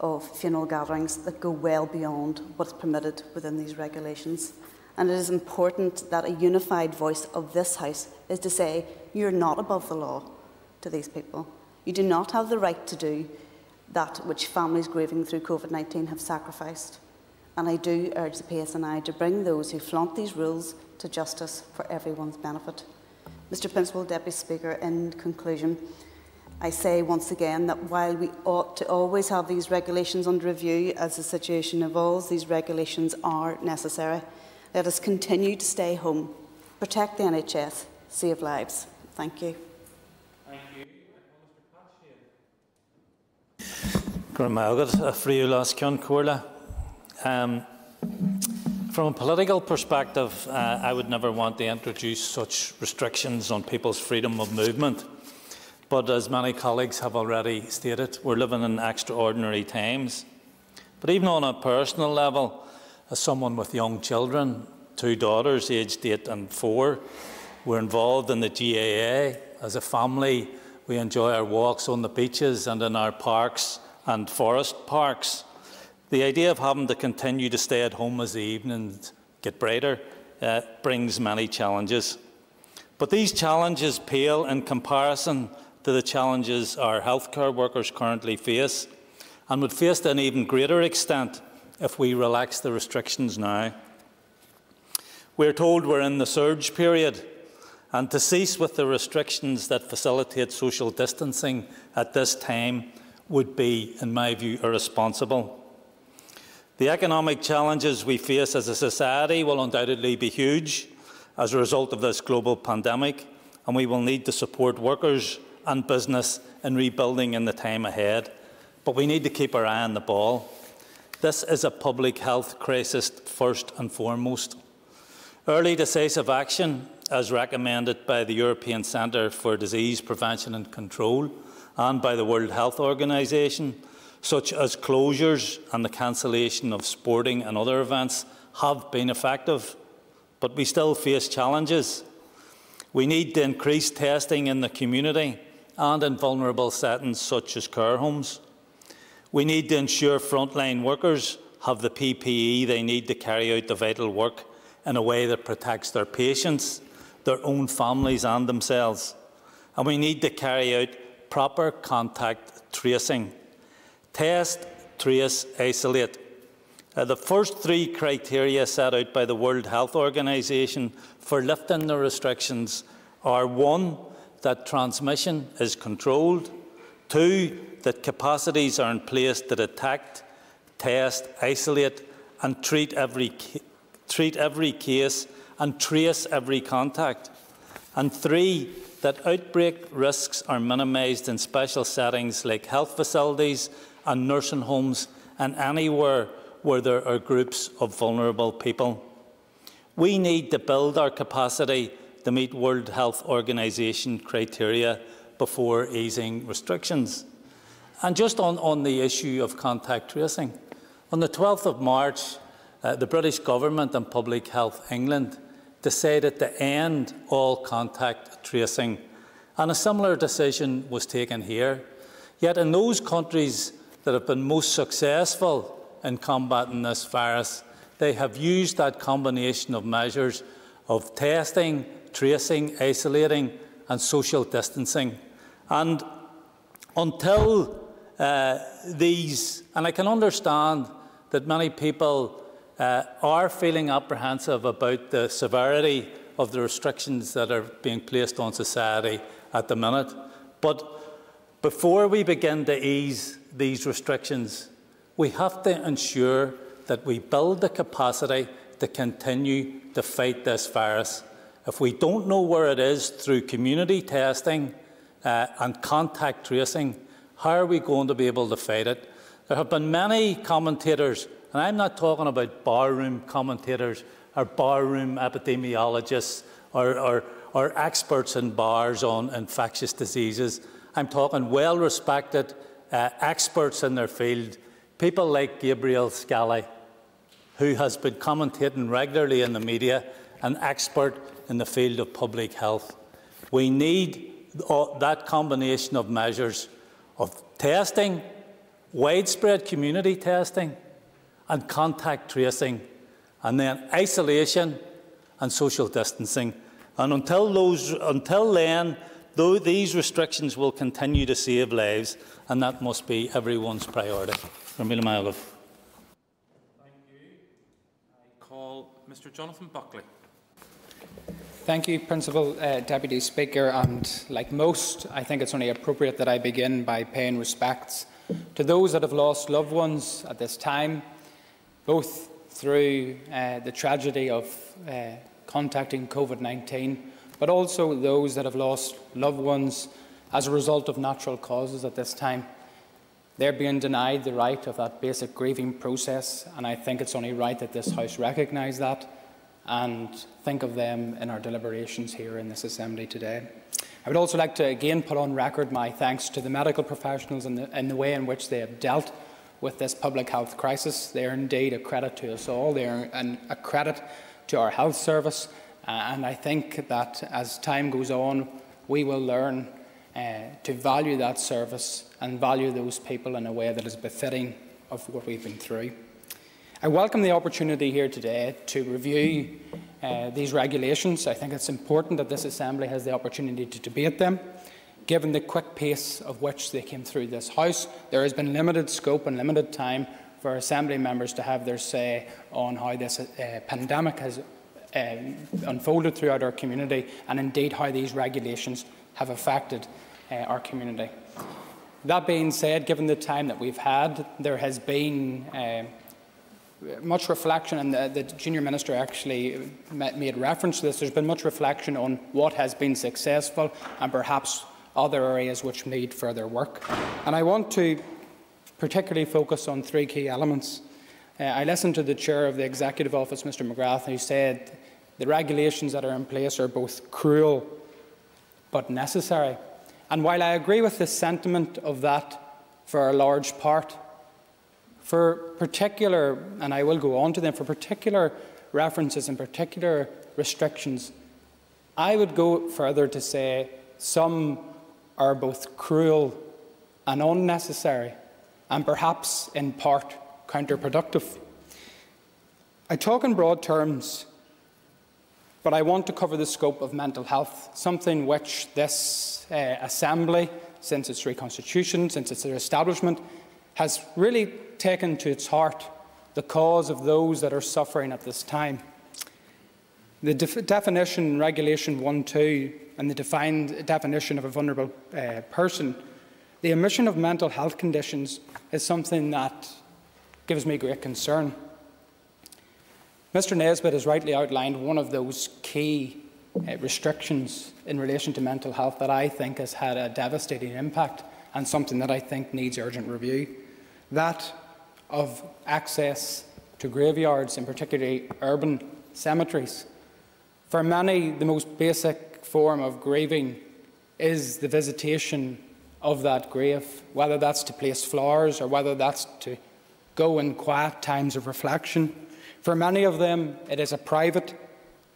of funeral gatherings that go well beyond what's permitted within these regulations. And it is important that a unified voice of this House is to say, you're not above the law to these people. You do not have the right to do that which families grieving through COVID-19 have sacrificed. And I do urge the PSNI to bring those who flaunt these rules to justice for everyone's benefit. Mr Principal Deputy Speaker, in conclusion, I say once again that while we ought to always have these regulations under review as the situation evolves, these regulations are necessary. Let us continue to stay home, protect the NHS, save lives. Thank you. Thank you. Um, from a political perspective, uh, I would never want to introduce such restrictions on people's freedom of movement. But as many colleagues have already stated, we're living in extraordinary times. But even on a personal level, as someone with young children, two daughters aged eight and four. We're involved in the GAA. As a family, we enjoy our walks on the beaches and in our parks and forest parks. The idea of having to continue to stay at home as the evenings get brighter uh, brings many challenges. But these challenges pale in comparison to the challenges our healthcare workers currently face and would face to an even greater extent if we relax the restrictions now. We're told we're in the surge period, and to cease with the restrictions that facilitate social distancing at this time would be, in my view, irresponsible. The economic challenges we face as a society will undoubtedly be huge as a result of this global pandemic, and we will need to support workers and business in rebuilding in the time ahead. But we need to keep our eye on the ball. This is a public health crisis first and foremost. Early decisive action as recommended by the European Centre for Disease Prevention and Control and by the World Health Organization, such as closures and the cancellation of sporting and other events, have been effective. But we still face challenges. We need to increase testing in the community and in vulnerable settings such as care homes. We need to ensure frontline workers have the PPE they need to carry out the vital work in a way that protects their patients, their own families and themselves. And we need to carry out proper contact tracing. Test, trace, isolate. Uh, the first three criteria set out by the World Health Organization for lifting the restrictions are one, that transmission is controlled, two, that capacities are in place to detect, test, isolate and treat every, treat every case and trace every contact, and three, that outbreak risks are minimised in special settings like health facilities and nursing homes and anywhere where there are groups of vulnerable people. We need to build our capacity to meet World Health Organization criteria before easing restrictions. And just on, on the issue of contact tracing, on the 12th of March, uh, the British Government and Public Health England decided to end all contact tracing, and a similar decision was taken here. Yet in those countries that have been most successful in combating this virus, they have used that combination of measures of testing, tracing, isolating and social distancing. And until uh, these, and I can understand that many people uh, are feeling apprehensive about the severity of the restrictions that are being placed on society at the minute. But before we begin to ease these restrictions, we have to ensure that we build the capacity to continue to fight this virus. If we don't know where it is through community testing uh, and contact tracing, how are we going to be able to fight it? There have been many commentators, and I'm not talking about barroom commentators or barroom epidemiologists or, or, or experts in bars on infectious diseases. I'm talking well respected uh, experts in their field, people like Gabriel Scally, who has been commentating regularly in the media, an expert in the field of public health. We need that combination of measures of testing, widespread community testing, and contact tracing, and then isolation and social distancing. And until, those, until then, though these restrictions will continue to save lives, and that must be everyone's priority. Thank you. I call Mr Jonathan Buckley. Thank you, Principal uh, Deputy Speaker. And like most, I think it's only appropriate that I begin by paying respects to those that have lost loved ones at this time, both through uh, the tragedy of uh, contacting COVID 19, but also those that have lost loved ones as a result of natural causes at this time. They're being denied the right of that basic grieving process, and I think it's only right that this House recognise that and think of them in our deliberations here in this Assembly today. I would also like to again put on record my thanks to the medical professionals and the, the way in which they have dealt with this public health crisis. They are indeed a credit to us all. They are an, a credit to our health service. Uh, and I think that as time goes on, we will learn uh, to value that service and value those people in a way that is befitting of what we've been through. I welcome the opportunity here today to review uh, these regulations. I think it's important that this Assembly has the opportunity to debate them. Given the quick pace of which they came through this House, there has been limited scope and limited time for Assembly members to have their say on how this uh, pandemic has uh, unfolded throughout our community and indeed how these regulations have affected uh, our community. That being said, given the time that we've had, there has been uh, much reflection, and the, the, junior minister actually made reference to this. There's been much reflection on what has been successful and perhaps other areas which need further work. And I want to particularly focus on three key elements. Uh, I listened to the chair of the executive office, Mr. McGrath, who said the regulations that are in place are both cruel but necessary. And while I agree with the sentiment of that for a large part, for particular, and I will go on to them, for particular references and particular restrictions, I would go further to say some are both cruel and unnecessary, and perhaps in part counterproductive. I talk in broad terms, but I want to cover the scope of mental health, something which this uh, Assembly, since its reconstitution, since its establishment, has really taken to its heart the cause of those that are suffering at this time. The def definition, Regulation 1.2, and the defined definition of a vulnerable uh, person, the omission of mental health conditions is something that gives me great concern. Mr Nesbitt has rightly outlined one of those key uh, restrictions in relation to mental health that I think has had a devastating impact and something that I think needs urgent review. That of access to graveyards, in particularly urban cemeteries. For many, the most basic form of grieving is the visitation of that grave, whether that's to place flowers or whether that's to go in quiet times of reflection. For many of them, it is a private,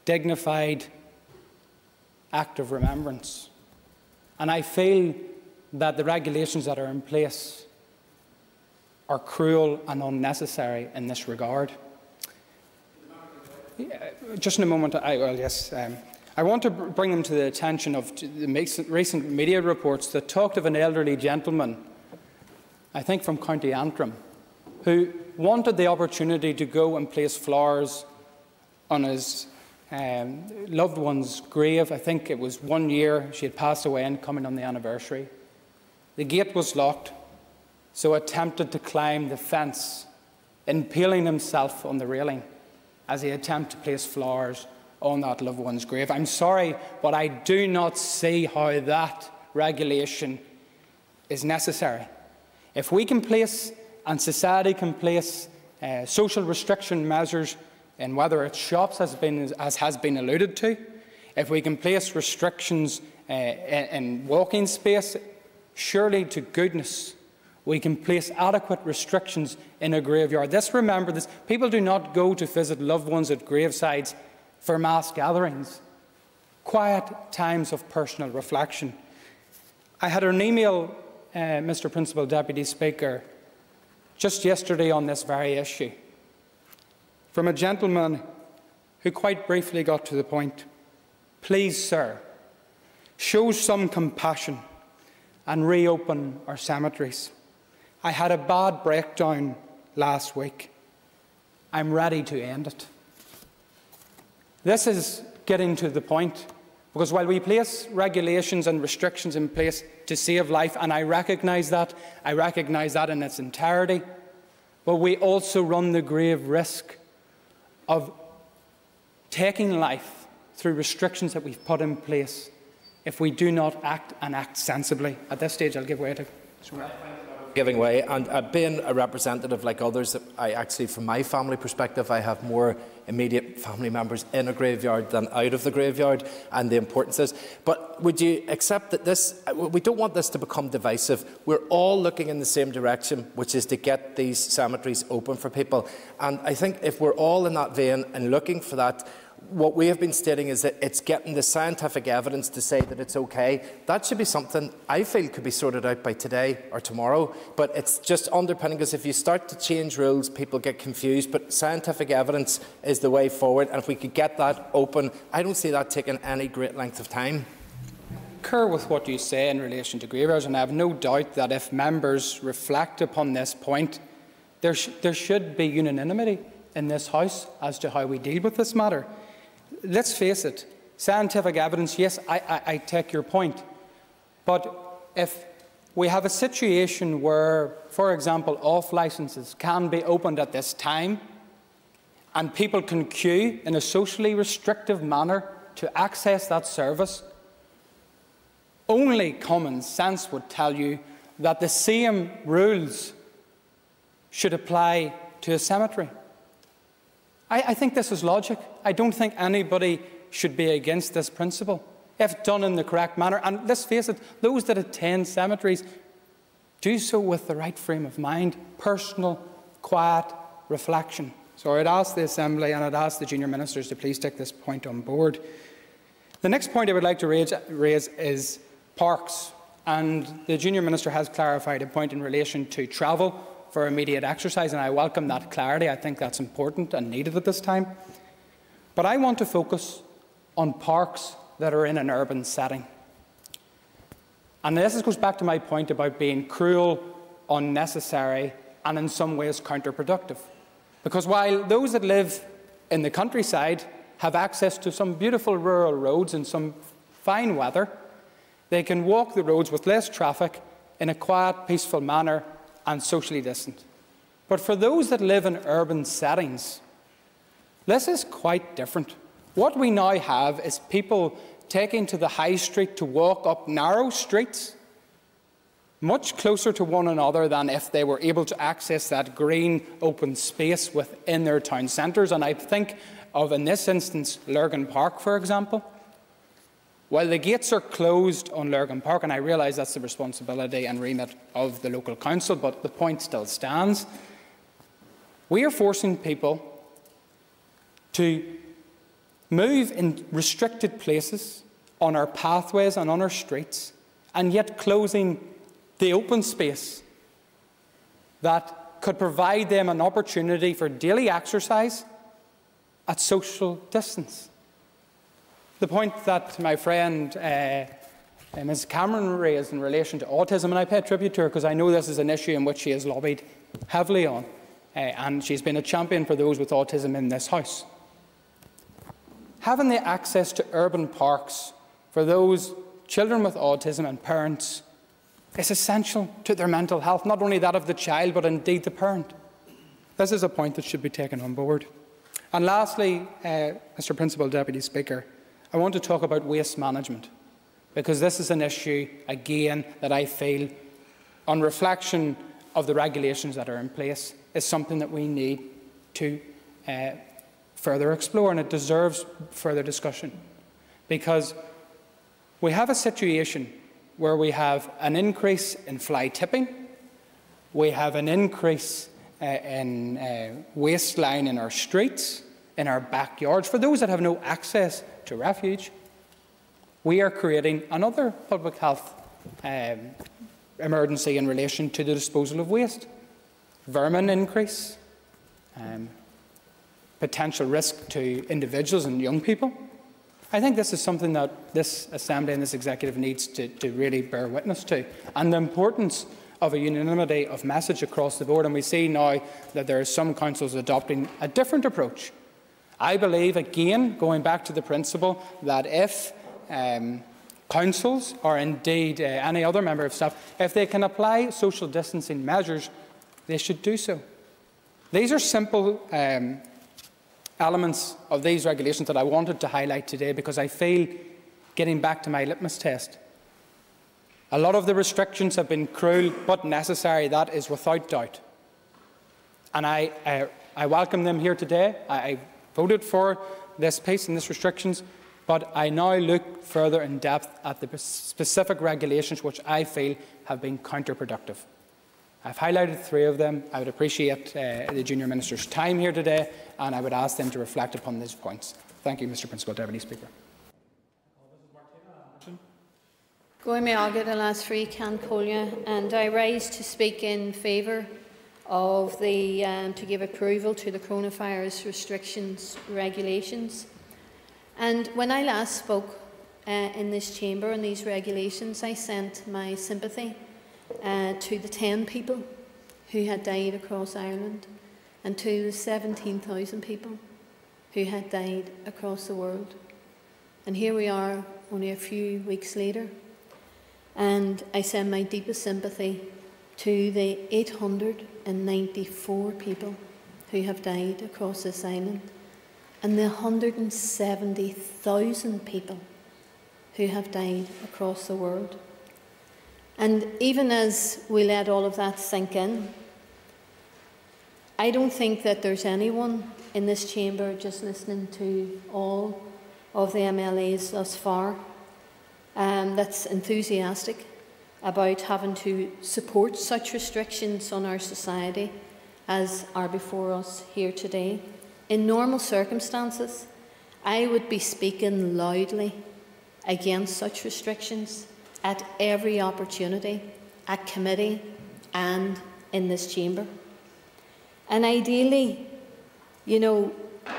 dignified act of remembrance. And I feel that the regulations that are in place are cruel and unnecessary in this regard. Just in a moment, I, well, yes. Um, I want to bring them to the attention of the recent media reports that talked of an elderly gentleman, I think from County Antrim, who wanted the opportunity to go and place flowers on his um, loved one's grave. I think it was one year she had passed away and coming on the anniversary. The gate was locked, so attempted to climb the fence, impaling himself on the railing as he attempted to place flowers on that loved one's grave. I'm sorry, but I do not see how that regulation is necessary. If we can place, and society can place, uh, social restriction measures in whether it's shops, as, been, as, has been alluded to, if we can place restrictions uh, in walking space, surely to goodness we can place adequate restrictions in a graveyard. This, remember this, people do not go to visit loved ones at gravesides for mass gatherings. Quiet times of personal reflection. I had an email, uh, Mr Principal Deputy Speaker, just yesterday on this very issue from a gentleman who quite briefly got to the point. Please, sir, show some compassion and reopen our cemeteries. I had a bad breakdown last week. I'm ready to end it. This is getting to the point because while we place regulations and restrictions in place to save life, and I recognise that, I recognise that in its entirety, but we also run the grave risk of taking life through restrictions that we've put in place if we do not act and act sensibly. At this stage, I'll give way to giving way. And uh, being a representative like others, I actually, from my family perspective, I have more immediate family members in a graveyard than out of the graveyard, and the importance is. But would you accept that this? We don't want this to become divisive. We're all looking in the same direction, which is to get these cemeteries open for people. And I think if we're all in that vein and looking for that what we have been stating is that it's getting the scientific evidence to say that it's okay. That should be something I feel could be sorted out by today or tomorrow. But it's just underpinning because if you start to change rules, people get confused. But scientific evidence is the way forward. And if we could get that open, I don't see that taking any great length of time. Concur with what you say in relation to graveyards, and I have no doubt that if members reflect upon this point, there, sh there should be unanimity in this House as to how we deal with this matter let's face it, scientific evidence, yes, I, I, I take your point. But if we have a situation where, for example, off licences can be opened at this time and people can queue in a socially restrictive manner to access that service, only common sense would tell you that the same rules should apply to a cemetery. I, I think this is logic. I don't think anybody should be against this principle if done in the correct manner. And let's face it, those that attend cemeteries do so with the right frame of mind, personal, quiet reflection. So I'd ask the Assembly and I'd ask the junior ministers to please take this point on board. The next point I would like to raise, raise is parks. And the junior minister has clarified a point in relation to travel for immediate exercise, and I welcome that clarity. I think that's important and needed at this time. But I want to focus on parks that are in an urban setting. And this goes back to my point about being cruel, unnecessary, and in some ways counterproductive. Because while those that live in the countryside have access to some beautiful rural roads in some fine weather, they can walk the roads with less traffic in a quiet, peaceful manner and socially distant. But for those that live in urban settings, this is quite different. What we now have is people taking to the high street to walk up narrow streets, much closer to one another than if they were able to access that green open space within their town centres. And I think of, in this instance, Lurgan Park, for example. While the gates are closed on Lurgan Park, and I realise that's the responsibility and remit of the local council, but the point still stands, we are forcing people to move in restricted places on our pathways and on our streets, and yet closing the open space that could provide them an opportunity for daily exercise at social distance. The point that my friend uh, uh Ms Cameron raised in relation to autism, and I pay tribute to her because I know this is an issue in which she has lobbied heavily on, uh, and she's been a champion for those with autism in this House having the access to urban parks for those children with autism and parents is essential to their mental health, not only that of the child, but indeed the parent. This is a point that should be taken on board. And lastly, uh, Mr Principal Deputy Speaker, I want to talk about waste management, because this is an issue, again, that I feel, on reflection of the regulations that are in place, is something that we need to uh, further explore, and it deserves further discussion. Because we have a situation where we have an increase in fly tipping, we have an increase uh, in uh, waistline in our streets, in our backyards. For those that have no access to refuge, we are creating another public health um, emergency in relation to the disposal of waste. Vermin increase, um, potential risk to individuals and young people. I think this is something that this Assembly and this Executive needs to, to really bear witness to, and the importance of a unanimity of message across the board. And we see now that there are some councils adopting a different approach. I believe, again, going back to the principle that if um, councils or indeed uh, any other member of staff, if they can apply social distancing measures, they should do so. These are simple um, elements of these regulations that I wanted to highlight today because I feel, getting back to my litmus test, a lot of the restrictions have been cruel but necessary, that is without doubt. And I, uh, I welcome them here today. I, I voted for this piece and these restrictions, but I now look further in depth at the specific regulations which I feel have been counterproductive. I've highlighted three of them. I would appreciate uh, the Junior Minister's time here today, and I would ask them to reflect upon these points. Thank you, Mr Principal Deputy Speaker. Goime Agad Alas Free Can Collier, and I rise to speak in favour of the um, to give approval to the coronavirus restrictions regulations. And when I last spoke uh, in this chamber on these regulations, I sent my sympathy uh, to the 10 people who had died across Ireland and to the 17,000 people who had died across the world. And here we are, only a few weeks later, and I send my deepest sympathy to the 894 people who have died across this island and the 170,000 people who have died across the world. And even as we let all of that sink in, I don't think that there's anyone in this chamber just listening to all of the MLAs thus far um, that's enthusiastic about having to support such restrictions on our society as are before us here today. In normal circumstances, I would be speaking loudly against such restrictions at every opportunity, at committee and in this chamber. And ideally, you know,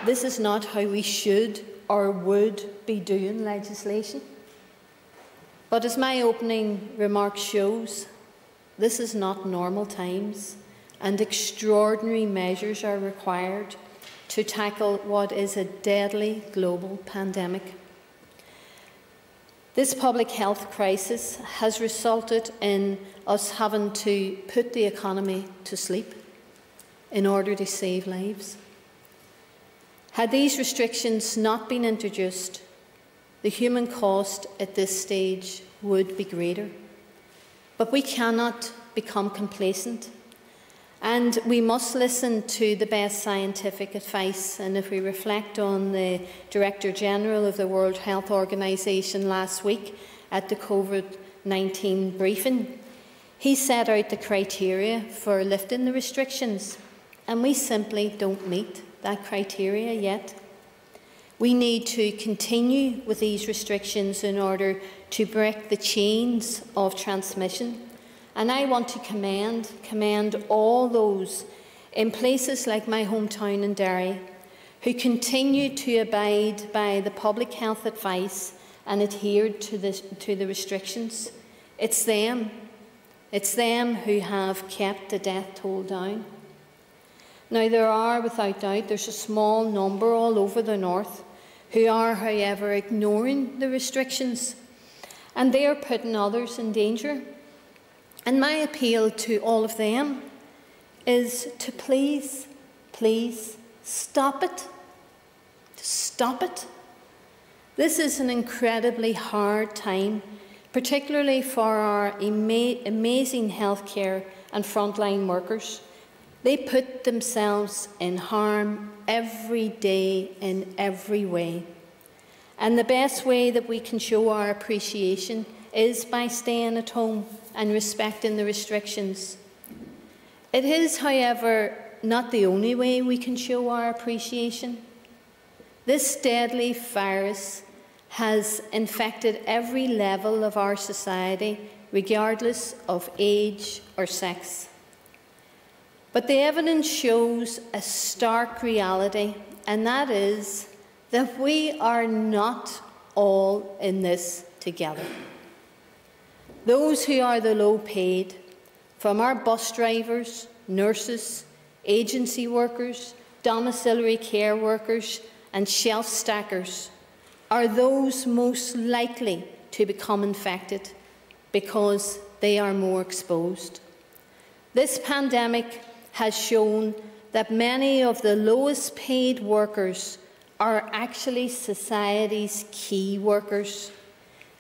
this is not how we should or would be doing legislation. But as my opening remark shows, this is not normal times, and extraordinary measures are required to tackle what is a deadly global pandemic. This public health crisis has resulted in us having to put the economy to sleep in order to save lives. Had these restrictions not been introduced, the human cost at this stage would be greater. But we cannot become complacent. And we must listen to the best scientific advice. And if we reflect on the Director General of the World Health Organization last week at the COVID 19 briefing, he set out the criteria for lifting the restrictions, and we simply don't meet that criteria yet. We need to continue with these restrictions in order to break the chains of transmission. And I want to commend, commend all those in places like my hometown in Derry who continue to abide by the public health advice and adhere to the, to the restrictions. It's them. It's them who have kept the death toll down. Now, there are, without doubt, there's a small number all over the north who are, however, ignoring the restrictions and they are putting others in danger. And my appeal to all of them is to please, please stop it. Stop it. This is an incredibly hard time, particularly for our ama amazing healthcare and frontline workers. They put themselves in harm every day in every way. And the best way that we can show our appreciation is by staying at home and respecting the restrictions. It is, however, not the only way we can show our appreciation. This deadly virus has infected every level of our society, regardless of age or sex. But the evidence shows a stark reality, and that is that we are not all in this together. Those who are the low paid, from our bus drivers, nurses, agency workers, domiciliary care workers, and shelf stackers, are those most likely to become infected because they are more exposed. This pandemic has shown that many of the lowest paid workers are actually society's key workers.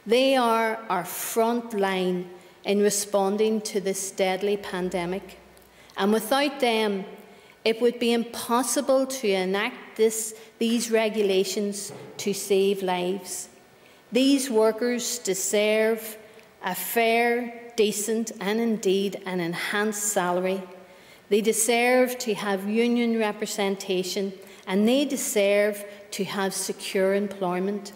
They are our front line in responding to this deadly pandemic. And without them, it would be impossible to enact this, these regulations to save lives. These workers deserve a fair, decent, and indeed an enhanced salary they deserve to have union representation and they deserve to have secure employment.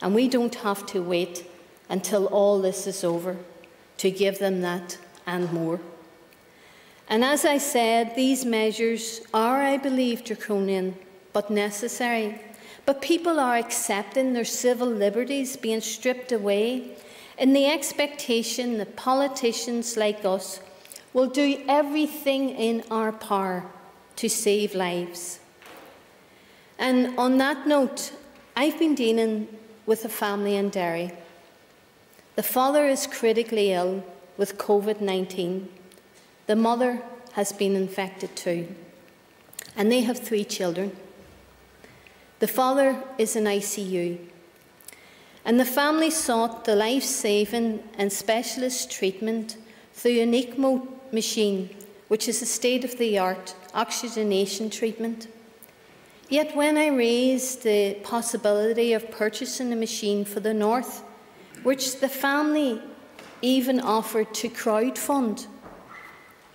And we don't have to wait until all this is over to give them that and more. And as I said, these measures are, I believe, draconian but necessary. But people are accepting their civil liberties being stripped away in the expectation that politicians like us will do everything in our power to save lives. And on that note, I've been dealing with a family in Derry. The father is critically ill with COVID 19. The mother has been infected too. And they have three children. The father is in ICU. And the family sought the life saving and specialist treatment through an ECMO machine, which is a state of the art oxygenation treatment. Yet when I raised the possibility of purchasing a machine for the North, which the family even offered to crowdfund,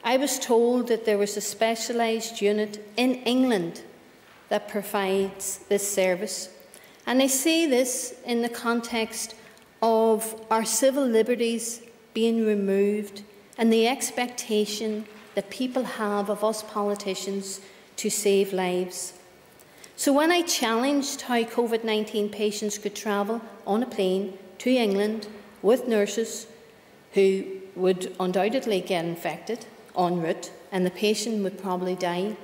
I was told that there was a specialised unit in England that provides this service. And I say this in the context of our civil liberties being removed and the expectation that people have of us politicians to save lives. So when I challenged how COVID 19 patients could travel on a plane to England with nurses who would undoubtedly get infected en route and the patient would probably die,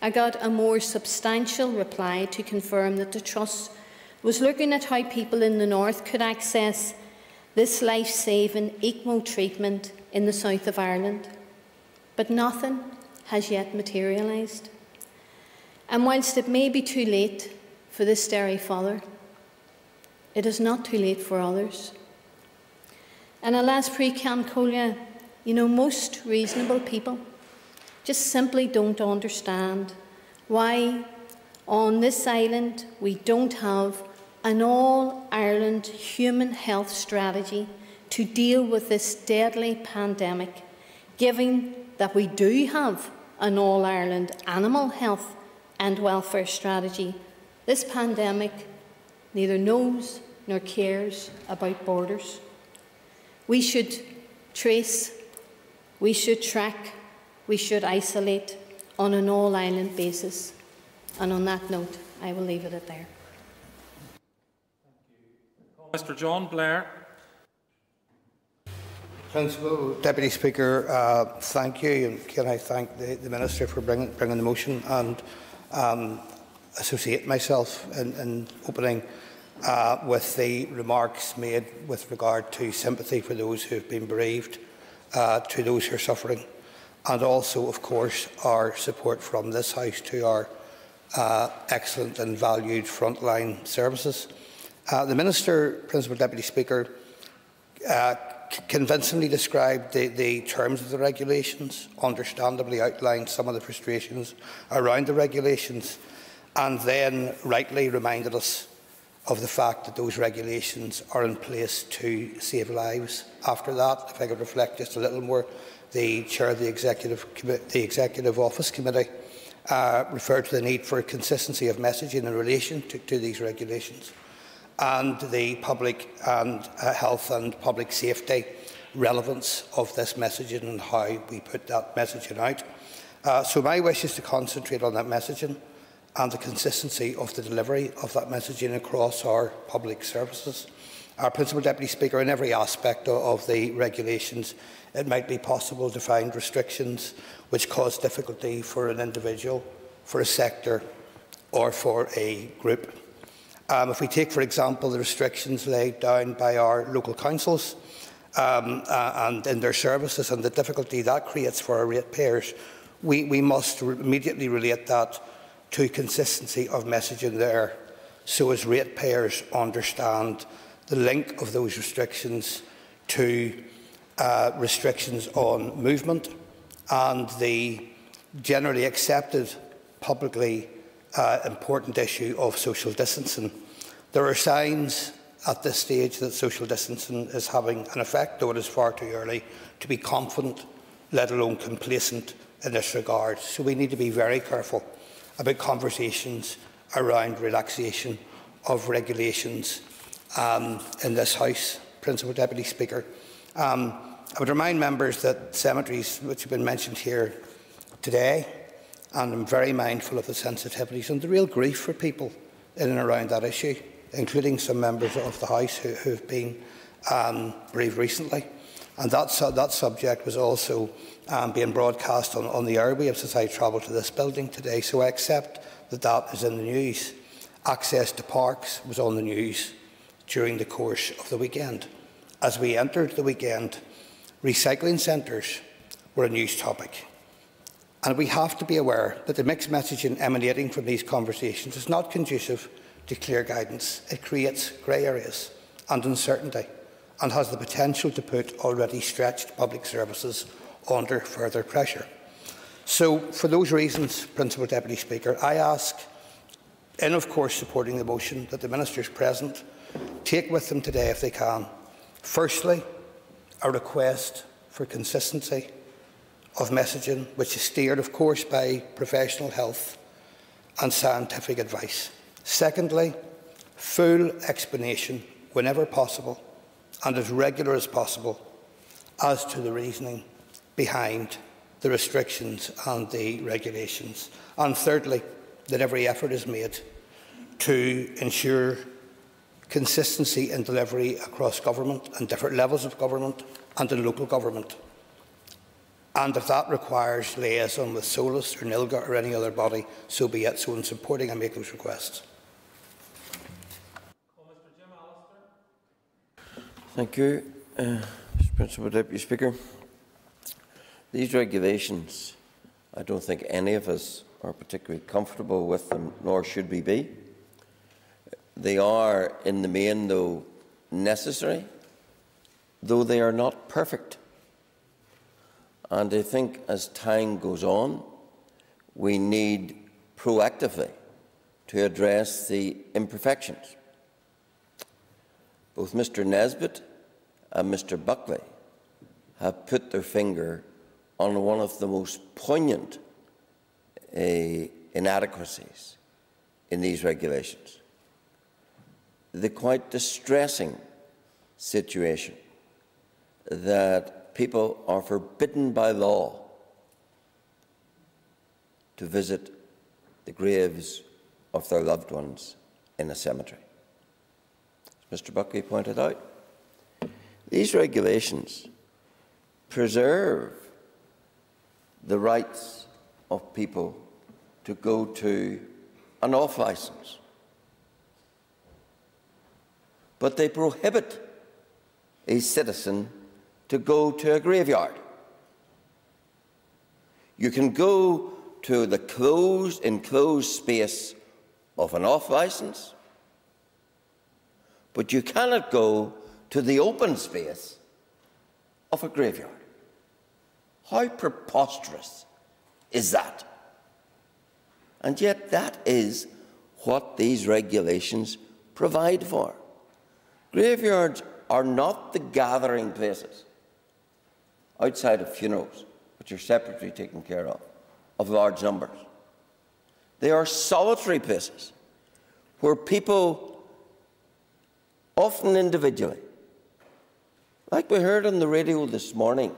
I got a more substantial reply to confirm that the Trust was looking at how people in the north could access this life saving ECMO treatment in the south of Ireland. But nothing has yet materialised. And whilst it may be too late for this Derry father, it is not too late for others. And alas, pre Collier, you know, most reasonable people just simply don't understand why on this island we don't have an all Ireland human health strategy to deal with this deadly pandemic, given that we do have an all Ireland animal health and welfare strategy. This pandemic neither knows nor cares about borders. We should trace, we should track, we should isolate on an all island basis. And on that note, I will leave it at there. Mr John Blair. Principal Deputy Speaker, uh, thank you, and can I thank the, the Minister for bringing, bringing the motion and um, associate myself in, in opening uh, with the remarks made with regard to sympathy for those who have been bereaved, uh, to those who are suffering, and also, of course, our support from this House to our uh, excellent and valued frontline services. Uh, the Minister, Principal Deputy Speaker, uh, convincingly described the, the, terms of the regulations, understandably outlined some of the frustrations around the regulations, and then rightly reminded us of the fact that those regulations are in place to save lives. After that, if I could reflect just a little more, the Chair of the Executive, the Executive Office Committee uh, referred to the need for consistency of messaging in relation to, to these regulations and the public and uh, health and public safety relevance of this messaging and how we put that messaging out. Uh, so my wish is to concentrate on that messaging and the consistency of the delivery of that messaging across our public services. Our Principal Deputy Speaker, in every aspect of the regulations, it might be possible to find restrictions which cause difficulty for an individual, for a sector or for a group. Um, if we take, for example, the restrictions laid down by our local councils um, uh, and in their services and the difficulty that creates for our ratepayers, we, we must re immediately relate that to consistency of messaging there so as ratepayers understand the link of those restrictions to uh, restrictions on movement and the generally accepted publicly uh, important issue of social distancing. There are signs at this stage that social distancing is having an effect, though it is far too early to be confident, let alone complacent in this regard. So we need to be very careful about conversations around relaxation of regulations um, in this House, Principal Deputy Speaker. Um, I would remind members that cemeteries, which have been mentioned here today, and I'm very mindful of the sensitivities and the real grief for people in and around that issue, including some members of the House who, who have been um, bereaved recently. And that, su that subject was also um, being broadcast on, on the airwaves as I travelled to this building today, so I accept that that is in the news. Access to parks was on the news during the course of the weekend. As we entered the weekend, recycling centres were a news topic. And we have to be aware that the mixed messaging emanating from these conversations is not conducive to clear guidance. It creates grey areas and uncertainty and has the potential to put already stretched public services under further pressure. So, for those reasons, Principal Deputy Speaker, I ask in, of course, supporting the motion that the ministers present take with them today, if they can, firstly, a request for consistency of messaging, which is steered, of course, by professional health and scientific advice. Secondly, full explanation, whenever possible, and as regular as possible, as to the reasoning behind the restrictions and the regulations. And thirdly, that every effort is made to ensure consistency in delivery across government and different levels of government and in local government. And if that requires liaison with SOLACE or NILGA or any other body, so be it. So in supporting, I make those requests. Thank you, uh, Mr Principal Deputy Speaker. These regulations, I don't think any of us are particularly comfortable with them, nor should we be. They are, in the main, though, necessary, though they are not perfect. And I think as time goes on, we need proactively to address the imperfections. Both Mr Nesbitt and Mr Buckley have put their finger on one of the most poignant uh, inadequacies in these regulations. The quite distressing situation that people are forbidden by law to visit the graves of their loved ones in a cemetery. As Mr. Buckley pointed out, these regulations preserve the rights of people to go to an off licence. But they prohibit a citizen to go to a graveyard. You can go to the closed, enclosed space of an off licence, but you cannot go to the open space of a graveyard. How preposterous is that? And yet, that is what these regulations provide for. Graveyards are not the gathering places outside of funerals, which are separately taken care of, of large numbers. They are solitary places where people, often individually, like we heard on the radio this morning,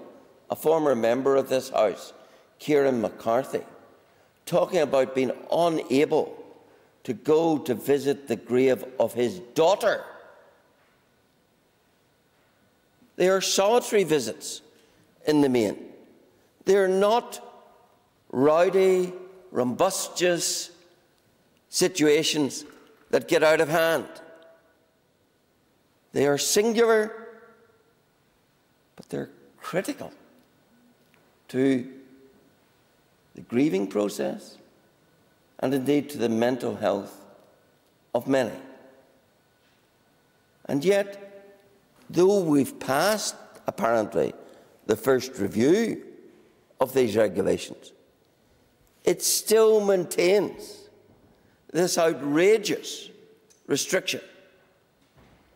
a former member of this House, Kieran McCarthy, talking about being unable to go to visit the grave of his daughter. They are solitary visits in the main. They are not rowdy, rumbustious situations that get out of hand. They are singular, but they're critical to the grieving process and indeed to the mental health of many. And yet, though we've passed, apparently, the first review of these regulations, it still maintains this outrageous restriction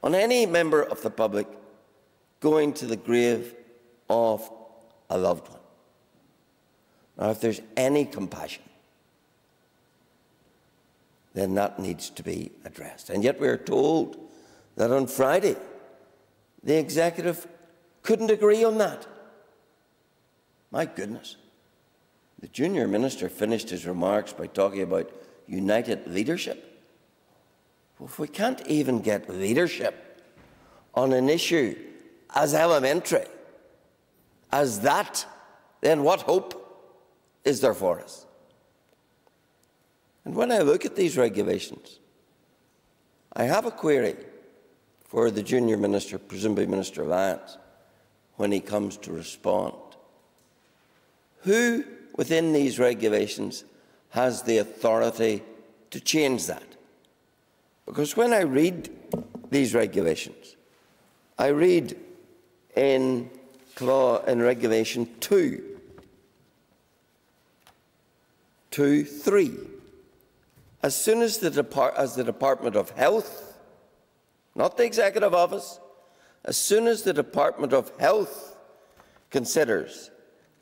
on any member of the public going to the grave of a loved one. Now, if there's any compassion, then that needs to be addressed. And yet, we are told that on Friday, the executive couldn't agree on that. My goodness. The junior minister finished his remarks by talking about united leadership. Well, if we can't even get leadership on an issue as elementary as that, then what hope is there for us? And when I look at these regulations, I have a query for the junior minister, presumably Minister Lyons, when he comes to respond. Who within these regulations has the authority to change that? Because when I read these regulations, I read in, clause, in Regulation 2, 2, 3, as soon as the, Depart as the Department of Health, not the Executive Office, as soon as the Department of Health considers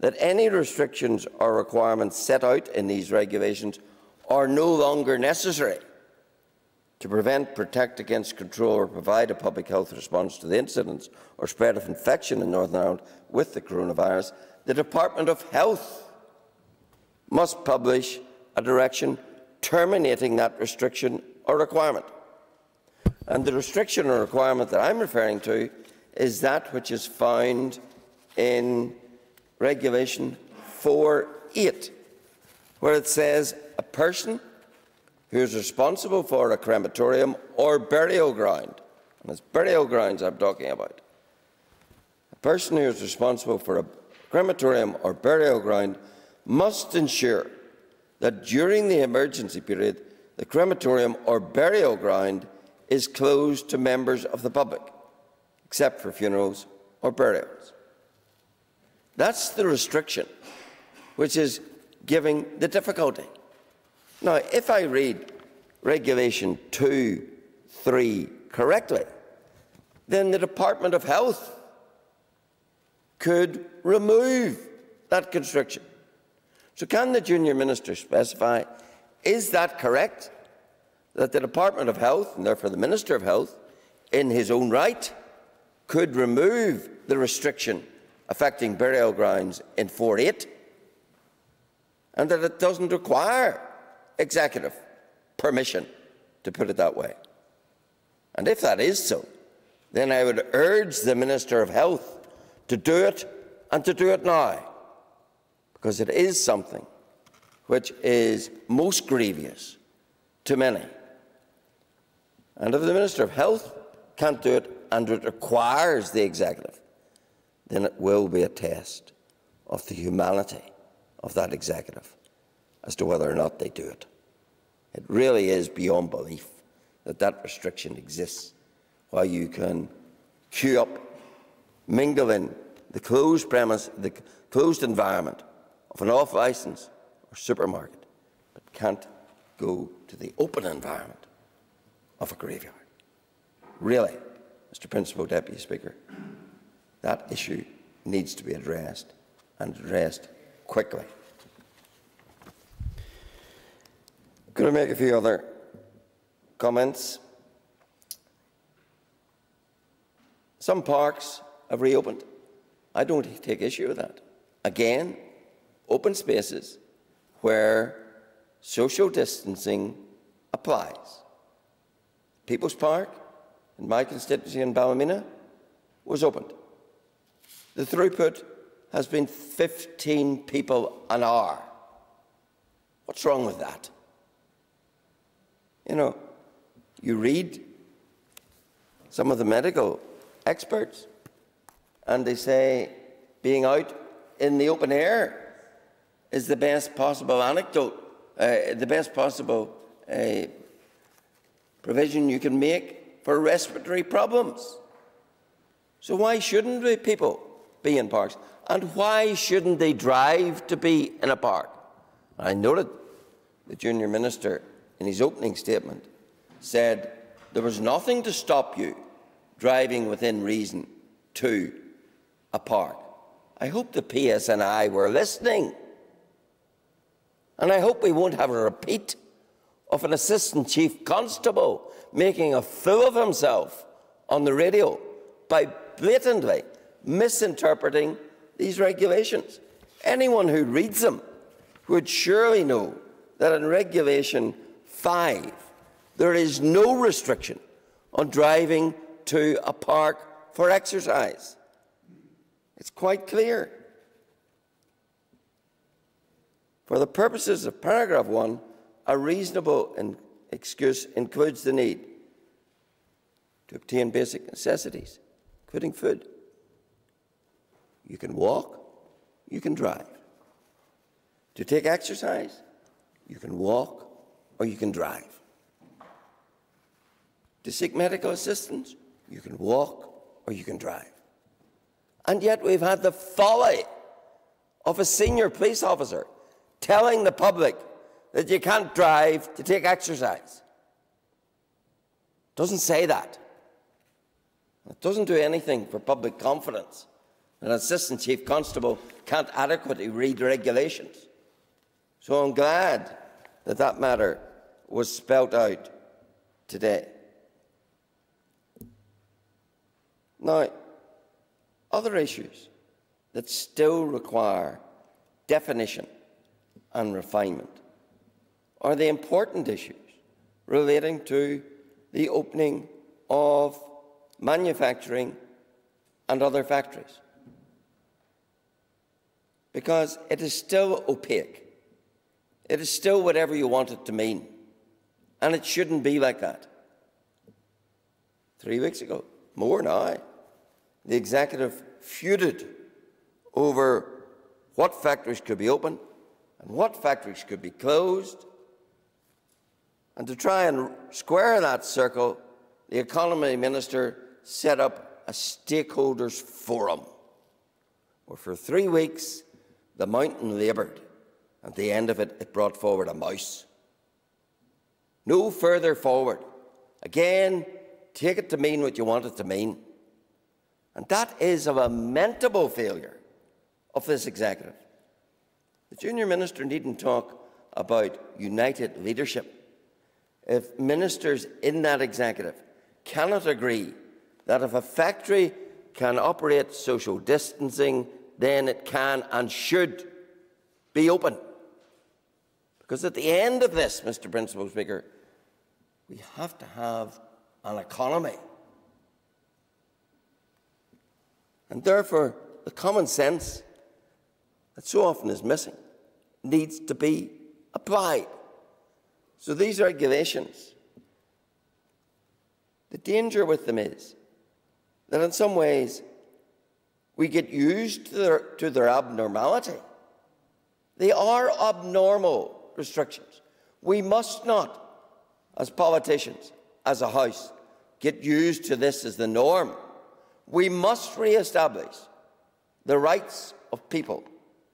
that any restrictions or requirements set out in these regulations are no longer necessary to prevent, protect against, control or provide a public health response to the incidence or spread of infection in Northern Ireland with the coronavirus, the Department of Health must publish a direction terminating that restriction or requirement. And the restriction or requirement that I'm referring to is that which is found in Regulation 4.8, where it says a person who is responsible for a crematorium or burial ground, and it's burial grounds I'm talking about, a person who is responsible for a crematorium or burial ground must ensure that during the emergency period, the crematorium or burial ground is closed to members of the public, except for funerals or burials. That's the restriction which is giving the difficulty. Now, if I read Regulation 2, 3 correctly, then the Department of Health could remove that constriction. So can the junior minister specify, is that correct, that the Department of Health, and therefore the Minister of Health, in his own right, could remove the restriction affecting burial grounds in 4.8, and that it doesn't require executive permission, to put it that way. And if that is so, then I would urge the Minister of Health to do it and to do it now, because it is something which is most grievous to many. And if the Minister of Health can't do it and it requires the executive, then it will be a test of the humanity of that executive as to whether or not they do it. It really is beyond belief that that restriction exists while you can queue up, mingle in the closed premise, the closed environment of an off licence or supermarket, but can't go to the open environment of a graveyard. Really, Mr Principal Deputy Speaker, that issue needs to be addressed and addressed quickly. Could I make a few other comments? Some parks have reopened. I don't take issue with that. Again, open spaces where social distancing applies. People's Park in my constituency in Ballymena was opened. The throughput has been 15 people an hour. What's wrong with that? You know, you read some of the medical experts, and they say being out in the open air is the best possible anecdote, uh, the best possible uh, provision you can make for respiratory problems. So why shouldn't we people be in parks? And why shouldn't they drive to be in a park? I noted the junior minister in his opening statement said there was nothing to stop you driving within reason to a park. I hope the PSNI were listening. And I hope we won't have a repeat of an assistant chief constable making a fool of himself on the radio by blatantly misinterpreting these regulations. Anyone who reads them would surely know that in Regulation 5, there is no restriction on driving to a park for exercise. It's quite clear. For the purposes of paragraph 1, a reasonable excuse includes the need to obtain basic necessities, including food. You can walk, you can drive. To take exercise, you can walk or you can drive. To seek medical assistance, you can walk or you can drive. And yet we've had the folly of a senior police officer telling the public that you can't drive to take exercise. Doesn't say that. It doesn't do anything for public confidence. An assistant chief constable can't adequately read regulations. So I'm glad that that matter was spelt out today. Now, other issues that still require definition and refinement are the important issues relating to the opening of manufacturing and other factories. Because it is still opaque. It is still whatever you want it to mean. And it shouldn't be like that. Three weeks ago, more now, the executive feuded over what factories could be open and what factories could be closed. And to try and square that circle, the economy minister set up a stakeholders forum where for three weeks the mountain laboured. At the end of it, it brought forward a mouse. No further forward. Again, take it to mean what you want it to mean. And that is a lamentable failure of this executive. The junior minister needn't talk about united leadership. If ministers in that executive cannot agree that if a factory can operate social distancing, then it can and should be open. Because at the end of this, Mr. Principal Speaker, we have to have an economy. And therefore, the common sense that so often is missing needs to be applied. So these regulations, the danger with them is that in some ways we get used to their, to their abnormality. They are abnormal restrictions. We must not, as politicians, as a House, get used to this as the norm. We must re establish the rights of people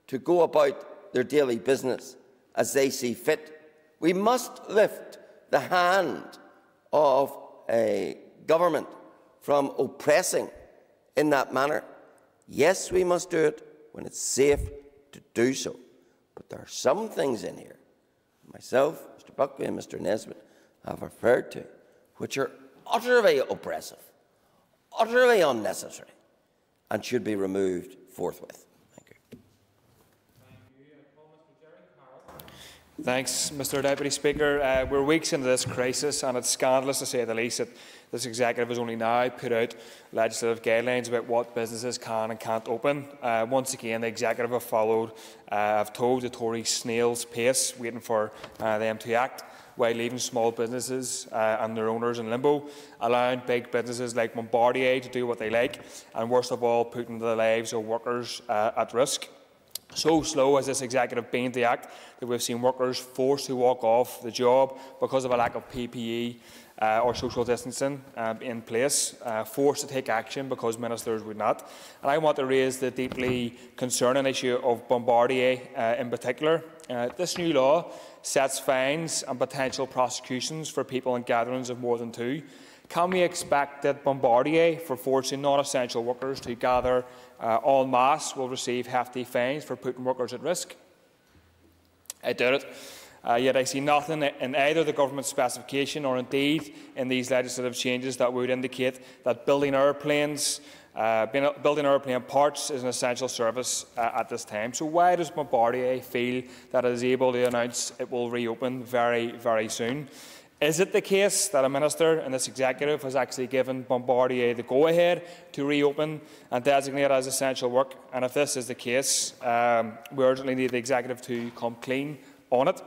to go about their daily business as they see fit. We must lift the hand of a government from oppressing in that manner. Yes, we must do it when it's safe to do so. But there are some things in here, myself, Mr. Buckley, and Mr. Nesbitt have referred to, which are utterly oppressive, utterly unnecessary, and should be removed forthwith. Thanks, Mr Deputy Speaker. Uh, we're weeks into this crisis and it's scandalous to say the least that this executive has only now put out legislative guidelines about what businesses can and can't open. Uh, once again, the executive have followed, uh, have told the Tory snail's pace, waiting for uh, them to act while leaving small businesses uh, and their owners in limbo, allowing big businesses like Bombardier to do what they like, and worst of all, putting the lives of workers uh, at risk. So slow has this executive been to act that we've seen workers forced to walk off the job because of a lack of PPE uh, or social distancing um, in place, uh, forced to take action because ministers would not. And I want to raise the deeply concerning issue of Bombardier uh, in particular. Uh, this new law sets fines and potential prosecutions for people in gatherings of more than two. Can we expect that Bombardier, for forcing non-essential workers to gather uh, en masse, will receive hefty fines for putting workers at risk? I doubt it. Uh, yet I see nothing in either the government specification or indeed in these legislative changes that would indicate that building airplanes, uh, building airplane parts is an essential service uh, at this time. So why does Bombardier feel that it is able to announce it will reopen very, very soon? Is it the case that a minister in this executive has actually given Bombardier the go-ahead to reopen and designate as essential work? And if this is the case, um, we urgently need the executive to come clean on it.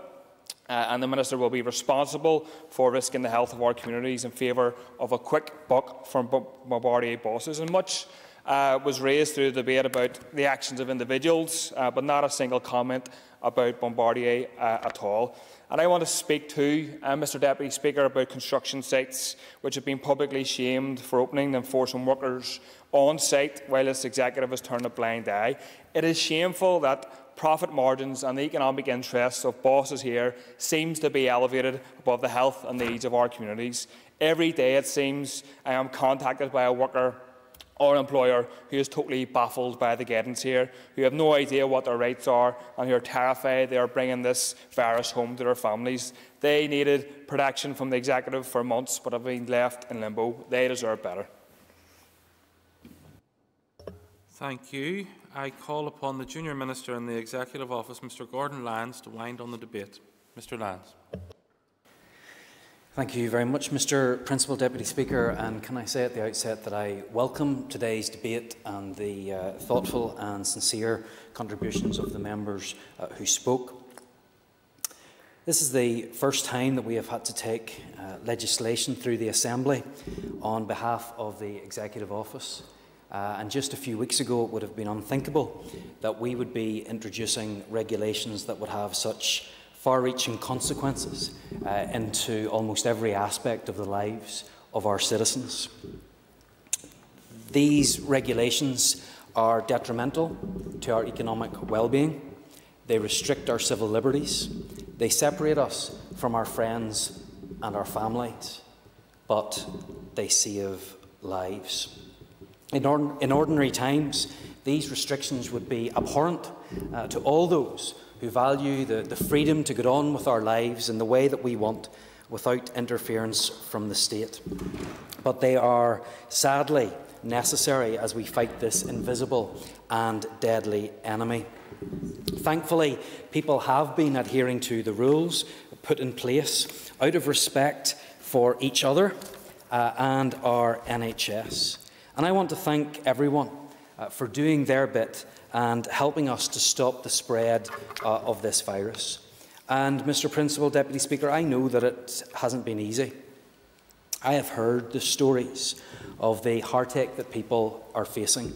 Uh, and the Minister will be responsible for risking the health of our communities in favour of a quick buck from Bombardier bosses. And much uh, was raised through the debate about the actions of individuals, uh, but not a single comment about Bombardier uh, at all. And I want to speak to uh, Mr Deputy Speaker about construction sites which have been publicly shamed for opening and forcing workers on site while this executive has turned a blind eye. It is shameful that profit margins and the economic interests of bosses here seems to be elevated above the health and needs of our communities. Every day, it seems, I am contacted by a worker or employer who is totally baffled by the guidance here, who have no idea what their rights are, and who are terrified they are bringing this virus home to their families. They needed protection from the executive for months, but have been left in limbo. They deserve better. Thank you. I call upon the Junior Minister in the Executive Office, Mr Gordon Lyons, to wind on the debate. Mr Lyons. Thank you very much, Mr Principal Deputy Speaker. And can I say at the outset that I welcome today's debate and the uh, thoughtful and sincere contributions of the members uh, who spoke. This is the first time that we have had to take uh, legislation through the Assembly on behalf of the Executive Office. Uh, and just a few weeks ago, it would have been unthinkable that we would be introducing regulations that would have such far-reaching consequences uh, into almost every aspect of the lives of our citizens. These regulations are detrimental to our economic well-being. They restrict our civil liberties. They separate us from our friends and our families, but they save lives. In, or in ordinary times, these restrictions would be abhorrent uh, to all those who value the, the freedom to get on with our lives in the way that we want without interference from the state. But they are sadly necessary as we fight this invisible and deadly enemy. Thankfully, people have been adhering to the rules put in place out of respect for each other uh, and our NHS. And I want to thank everyone uh, for doing their bit and helping us to stop the spread uh, of this virus. And, Mr Principal Deputy Speaker, I know that it hasn't been easy. I have heard the stories of the heartache that people are facing.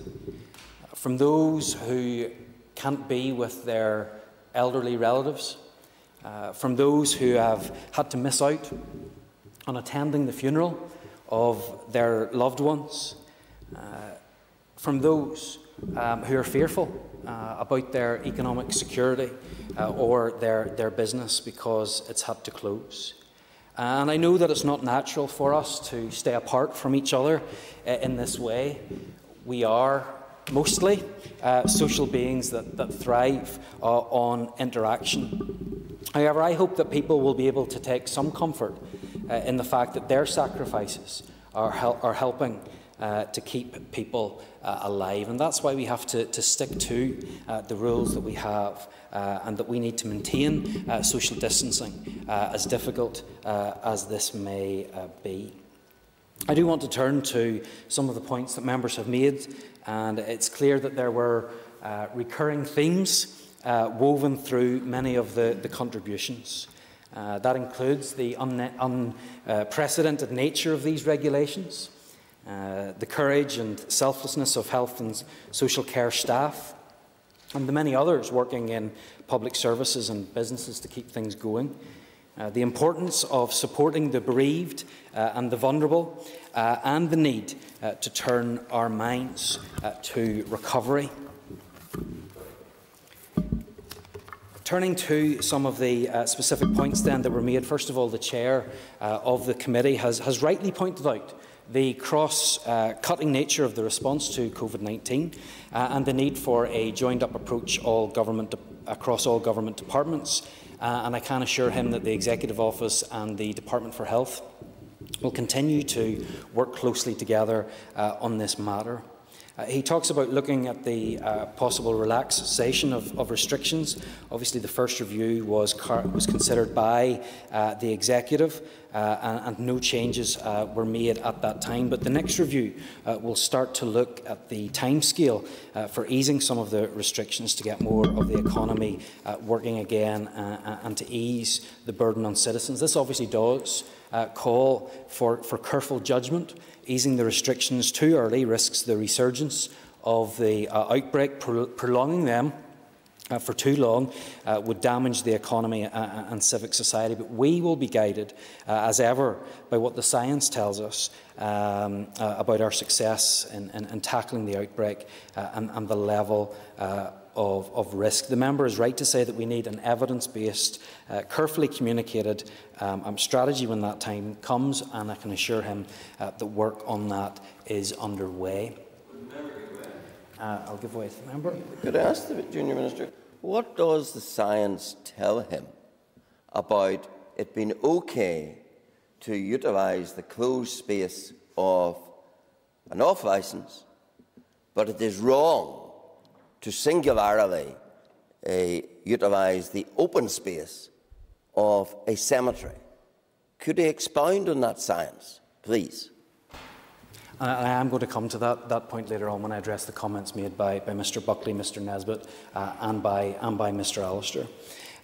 From those who can't be with their elderly relatives, uh, from those who have had to miss out on attending the funeral of their loved ones, uh, from those um, who are fearful uh, about their economic security uh, or their, their business because it's had to close. And I know that it's not natural for us to stay apart from each other uh, in this way. We are mostly uh, social beings that, that thrive uh, on interaction. However, I hope that people will be able to take some comfort uh, in the fact that their sacrifices are, hel are helping uh, to keep people uh, alive. And that's why we have to, to stick to uh, the rules that we have uh, and that we need to maintain uh, social distancing, uh, as difficult uh, as this may uh, be. I do want to turn to some of the points that members have made, and it's clear that there were uh, recurring themes uh, woven through many of the, the contributions. Uh, that includes the unprecedented un uh, nature of these regulations, uh, the courage and selflessness of health and social care staff, and the many others working in public services and businesses to keep things going. Uh, the importance of supporting the bereaved uh, and the vulnerable, uh, and the need uh, to turn our minds uh, to recovery. Turning to some of the specific points then that were made, first of all, the chair of the committee has, has rightly pointed out the cross-cutting uh, nature of the response to COVID-19 uh, and the need for a joined-up approach all government across all government departments. Uh, and I can assure him that the Executive Office and the Department for Health will continue to work closely together uh, on this matter. Uh, he talks about looking at the uh, possible relaxation of, of, restrictions. Obviously, the first review was, was considered by uh, the executive, uh, and, and, no changes uh, were made at that time. But the next review uh, will start to look at the timescale uh, for easing some of the restrictions to get more of the economy uh, working again and to ease the burden on citizens. This obviously does call for, for careful judgment. Easing the restrictions too early risks the resurgence of the outbreak, pro prolonging them uh, for too long uh, would damage the economy uh, uh, and civic society. But we will be guided, uh, as ever, by what the science tells us um, about our success in, in, in tackling the outbreak and, and, the level of, of, risk. The member is right to say that we need an evidence-based, carefully communicated um, um, strategy when that time comes, and I can assure him that work on that is underway. I'll give the member. Could I ask the junior minister? What does the science tell him about it being okay to utilise the closed space of an off licence, but it is wrong to singularly uh, utilise the open space of a cemetery? Could he expound on that science, please? I am going to come to that, that point later on when I address the comments made by, by Mr Buckley, Mr Nesbitt uh, and, by, and by Mr Allister.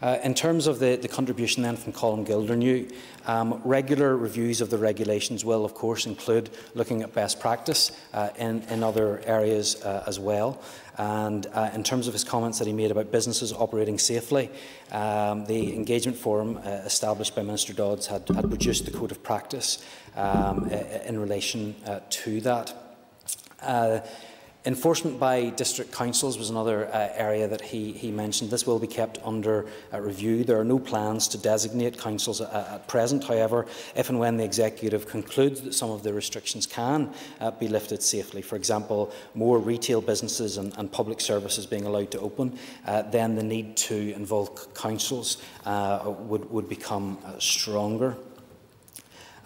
Uh, in terms of the, the contribution then from Colm Gildernew, um, regular reviews of the regulations will of course include looking at best practice uh, in, in other areas uh, as well. And uh, in terms of his comments that he made about businesses operating safely, um, the engagement forum uh, established by Minister Dodds had, had produced the code of practice um, in relation uh, to that. Uh, Enforcement by district councils was another uh, area that he, he, mentioned. This will be kept under uh, review. There are no plans to designate councils at, at, present. However, if and when the executive concludes that some of the restrictions can uh, be lifted safely, for example, more retail businesses and, and public services being allowed to open, uh, then the need to involve councils uh, would, would become uh, stronger.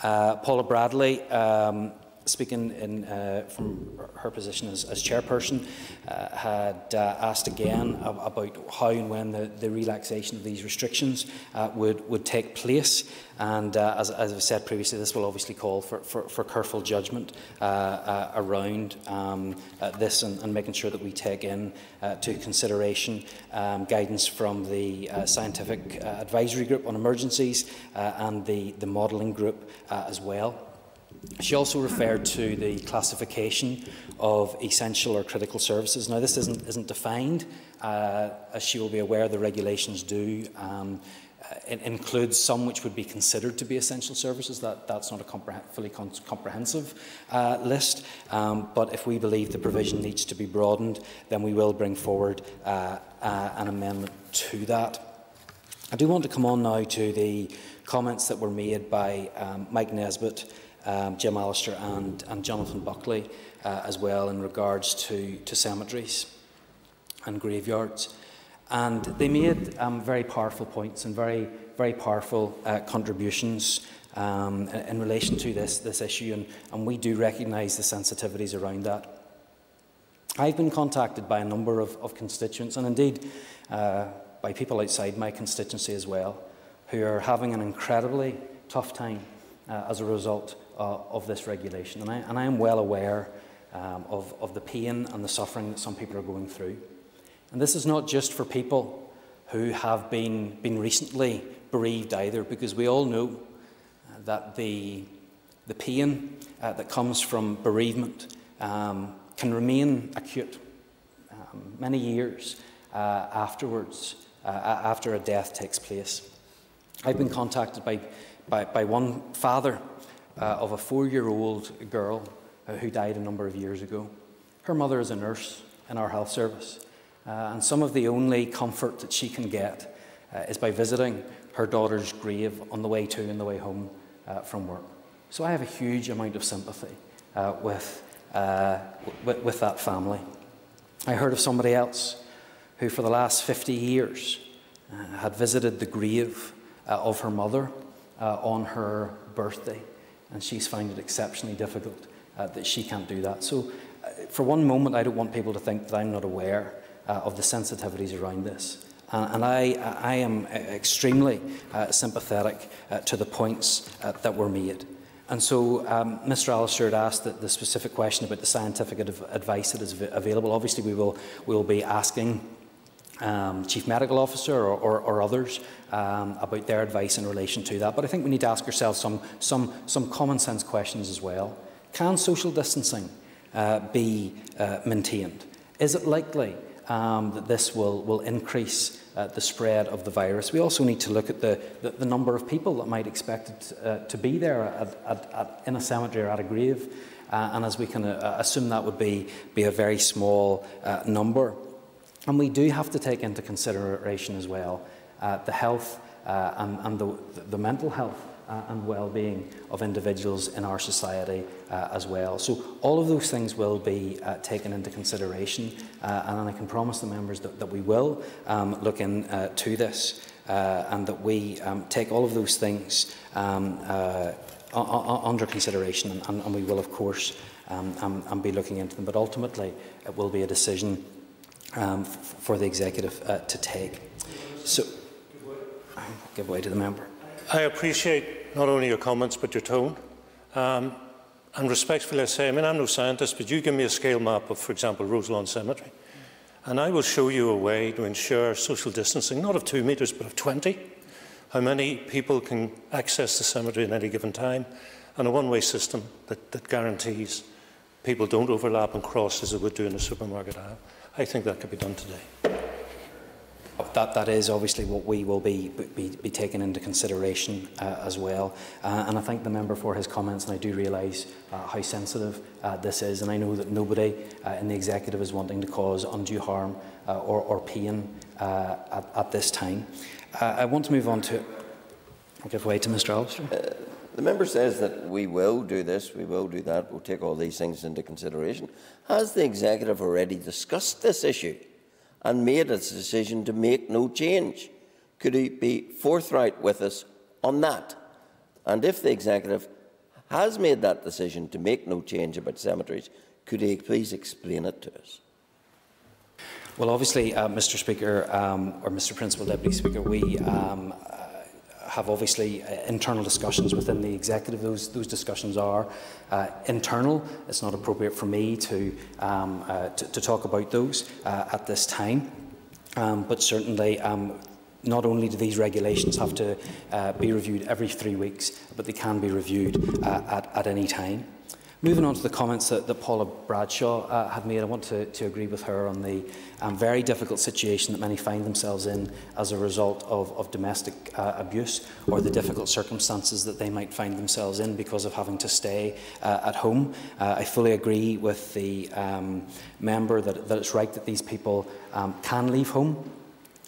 Paula Bradley um, speaking in, uh, from her position as, as chairperson, uh, had uh, asked again about how and when the, the relaxation of these restrictions uh, would, would take place. And uh, as, as I've said previously, this will obviously call for, for, for careful judgment uh, around um, this and, and, making sure that we take in to consideration um, guidance from the Scientific Advisory Group on Emergencies and the, the Modelling Group as well. She also referred to the classification of essential or critical services. Now, this isn't, isn't defined. Uh, as she will be aware, the regulations do um, uh, it includes some which would be considered to be essential services. That, that's not a compreh fully comprehensive uh, list, um, but if we believe the provision needs to be broadened, then we will bring forward uh, uh, an amendment to that. I do want to come on now to the comments that were made by um, Mike Nesbitt um, Jim Allister and, and Jonathan Buckley uh, as well in regards to, to cemeteries and graveyards. And they made um, very powerful points and very, very powerful uh, contributions um, in, relation to this, this issue, and, and we do recognise the sensitivities around that. I've been contacted by a number of, of constituents, and indeed uh, by people outside my constituency as well, who are having an incredibly tough time uh, as a result uh, of this regulation. And I, and I am well aware um, of, of the pain and the suffering that some people are going through. And this is not just for people who have been, been recently bereaved either, because we all know that the, the pain uh, that comes from bereavement um, can remain acute um, many years uh, afterwards, uh, after a death takes place. I've been contacted by, by, by one father uh, of a four-year-old girl uh, who died a number of years ago. Her mother is a nurse in our health service, uh, and some of the only comfort that she can get uh, is by visiting her daughter's grave on the way to and the way home uh, from work. So I have a huge amount of sympathy with, with, with that family. I heard of somebody else who, for the last 50 years, had visited the grave of her mother on her birthday and she's found it exceptionally difficult uh, that she can't do that. So, uh, for one moment, I don't want people to think that I'm not aware uh, of the sensitivities around this. And, I, I am extremely uh, sympathetic uh, to the points uh, that were made. And so um, Mr Allister had asked the, the specific question about the scientific adv advice that is available. Obviously, we will, we will be asking um, Chief Medical Officer or, or, or others um, about their advice in relation to that. But I think we need to ask ourselves some, some, some common sense questions as well. Can social distancing uh, be uh, maintained? Is it likely um, that this will, will increase uh, the spread of the virus. We also need to look at the, the, the number of people that might expect it, uh, to be there at, at, at, in a cemetery or at a grave. Uh, and as we can uh, assume that would be, be a very small uh, number. And we do have to take into consideration as well uh, the health and, and the, the mental health uh, and well-being of individuals in our society uh, as well. So all of those things will be uh, taken into consideration uh, and I can promise the members that, that we will um, look into uh, this uh, and that we um, take all of those things um, under consideration and, and, we will of course um, um, and be looking into them but ultimately it will be a decision um, for the executive to take. So, give way to the member. I appreciate not only your comments but your tone. Um, and respectfully I say, I mean, I'm no scientist, but you give me a scale map of, for example, Roselawn Cemetery, and I will show you a way to ensure social distancing, not of two metres, but of 20, how many people can access the cemetery at any given time, and a one-way system that, that guarantees people don't overlap and cross as they would do in a supermarket aisle. I think that could be done today. Oh, that, that is obviously what we will be, be, be taking into consideration uh, as well. Uh, and I thank the member for his comments, and I do realise uh, how sensitive uh, this is. And I know that nobody uh, in the executive is wanting to cause undue harm uh, or, or pain uh, at, at this time. Uh, I want to move on to... I'll give way to Mr Allister. Uh, The member says that we will do this, we will do that, we'll take all these things into consideration. Has the executive already discussed this issue? and made its decision to make no change. Could he be forthright with us on that? And if the executive has made that decision to make no change about cemeteries, could he please explain it to us? Well, obviously, uh, Mr. Speaker, um, or Mr. Principal Deputy Speaker, we um, have obviously uh, internal discussions within the executive. Those, those discussions are uh, internal. It's not appropriate for me to, um, uh, to, to, talk about those at this time. Um, but certainly um, not only do these regulations have to uh, be reviewed every three weeks, but they can be reviewed uh, at, at any time. Moving on to the comments that, that Paula Bradshaw uh, had made, I want to, to agree with her on the um, very difficult situation that many find themselves in as a result of, of domestic uh, abuse or the difficult circumstances that they might find themselves in because of having to stay uh, at home. Uh, I fully agree with the um, member that, that it's right that these people um, can leave home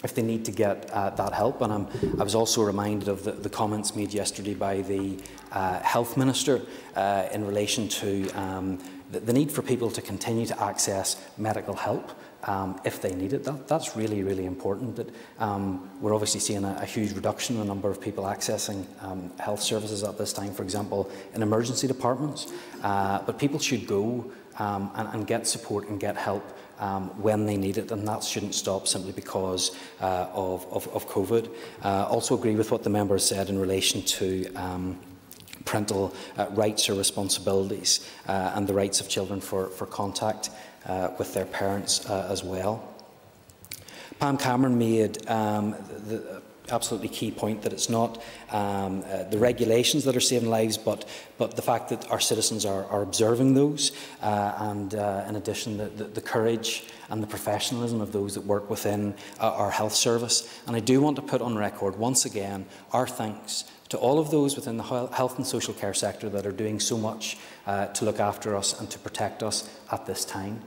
if they need to get uh, that help. And I'm, i was also reminded of the, the, comments made yesterday by the uh, Health Minister uh, in relation to um, the, the, need for people to continue to access medical help. Um, if they need it, that, that's really, really important. That um, we're obviously seeing a, a, huge reduction in the number of people accessing um, health services at this time, for example, in emergency departments. Uh, but people should go um, and, and get support and get help um, when they need it, and that shouldn't stop simply because uh, of, of, of COVID. Uh, also agree with what the member said in relation to um, parental uh, rights or responsibilities uh, and the rights of children for, for contact uh, with their parents uh, as well. Pam Cameron made um, the, absolutely key point that it's not um, uh, the regulations that are saving lives, but, but the fact that our citizens are, are observing those, uh, and uh, in addition, the, the, the, courage and the professionalism of those that work within uh, our health service. And I do want to put on record, once again, our thanks to all of those within the health and social care sector that are doing so much uh, to look after us and to protect us at this time.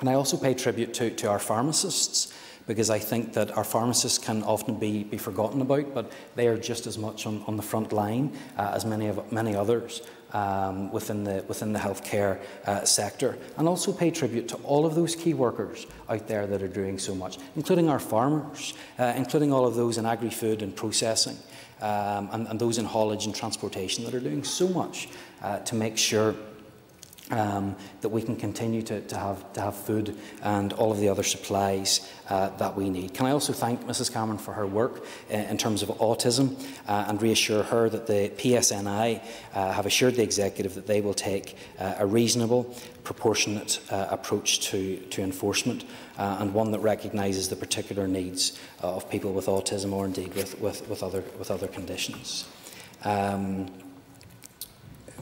And I also pay tribute to, to our pharmacists because I think that our pharmacists can often be, be forgotten about, but they are just as much on, on the front line uh, as many, of, many others. Um, within the within the healthcare uh, sector, and also pay tribute to all of those key workers out there that are doing so much, including our farmers, uh, including all of those in agri-food and processing, um, and, and, those in haulage and transportation that are doing so much uh, to make sure um, that we can continue to, to, have, to have food and all of the other supplies uh, that we need. Can I also thank Mrs Cameron for her work uh, in terms of autism uh, and reassure her that the PSNI uh, have assured the Executive that they will take uh, a reasonable, proportionate uh, approach to, to enforcement and one that recognises the particular needs of people with autism or indeed with, with, with, other, with other conditions. Um,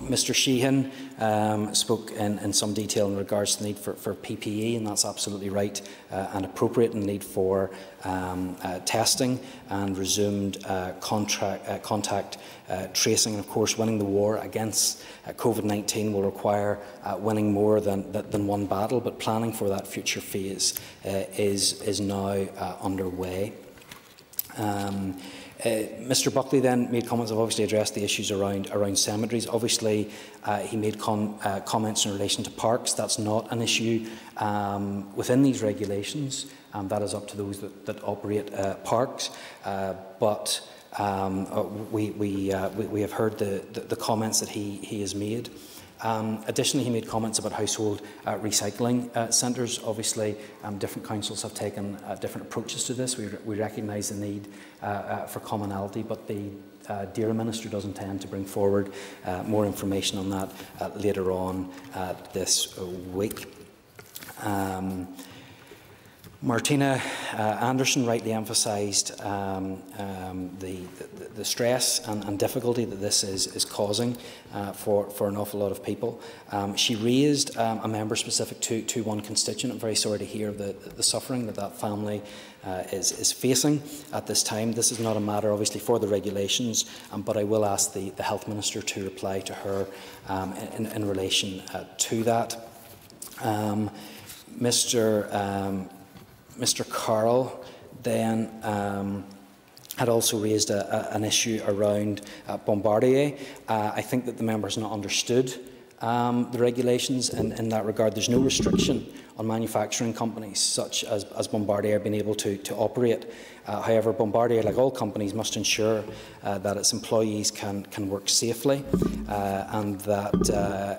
Mr Sheehan um, spoke in, in, some detail in regards to the need for, for PPE, and that's absolutely right uh, and appropriate, and the need for um, uh, testing and resumed uh, contract, uh, contact uh, tracing. And of course, winning the war against uh, COVID-19 will require winning more than, than one battle, but planning for that future phase is, is now underway. Um, Mr Buckley then made comments, I've obviously addressed the issues around, around cemeteries. Obviously, uh, he made com uh, comments in relation to parks. That's not an issue um, within these regulations. Um, that is up to those that, that operate uh, parks. Uh, but um, uh, we, we, we, we, have heard the, the, the comments that he, he has made. Um, additionally, he made comments about household uh, recycling uh, centres. Obviously, um, different councils have taken uh, different approaches to this. We, we recognise the need uh, uh, for commonality, but the uh, Minister does intend to bring forward uh, more information on that later on this week. Um, Martina uh, Anderson rightly emphasised um, um, the, the, the, stress and, and, difficulty that this is, is causing uh, for, for an awful lot of people. Um, she raised um, a member specific to, to one constituent. I'm very sorry to hear the, the suffering that that family uh, is, is facing at this time. This is not a matter, obviously, for the regulations, um, but I will ask the, the Health Minister to reply to her um, in, in, relation uh, to that. Mr. Mr Carroll then um, had also raised a, a, an issue around uh, Bombardier. Uh, I think that the member has not understood um, the regulations in, in, that regard. There's no restriction on manufacturing companies such as, as Bombardier being able to, to operate. Uh, however, Bombardier, like all companies, must ensure uh, that its employees can, can work safely uh, and that uh,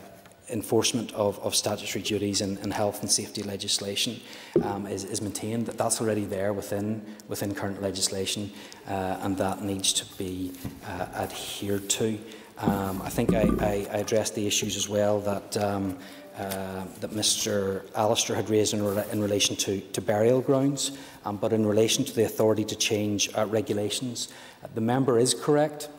enforcement of, of statutory duties and, and, health and safety legislation um, is, is, maintained. That's already there within, within current legislation uh, and that needs to be uh, adhered to. Um, I think I, I, I, addressed the issues as well that, um, uh, that Mr Allister had raised in, re in relation to, to, burial grounds, um, but in relation to the authority to change uh, regulations, the member is correct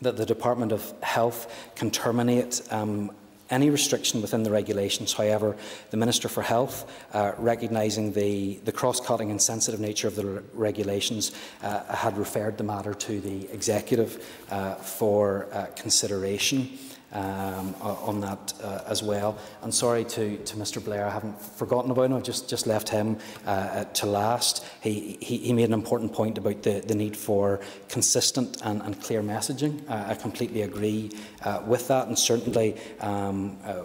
that the Department of Health can terminate um, any restriction within the regulations. However, the Minister for Health, uh, recognising the, the cross-cutting and sensitive nature of the regulations, uh, had referred the matter to the Executive uh, for uh, consideration. Um, on that uh, as well. And sorry to, to Mr Blair, I haven't forgotten about him, I've just, just left him uh, to last. He, he, he, made an important point about the, the need for consistent and, and clear messaging. Uh, I completely agree uh, with that, and certainly um, uh,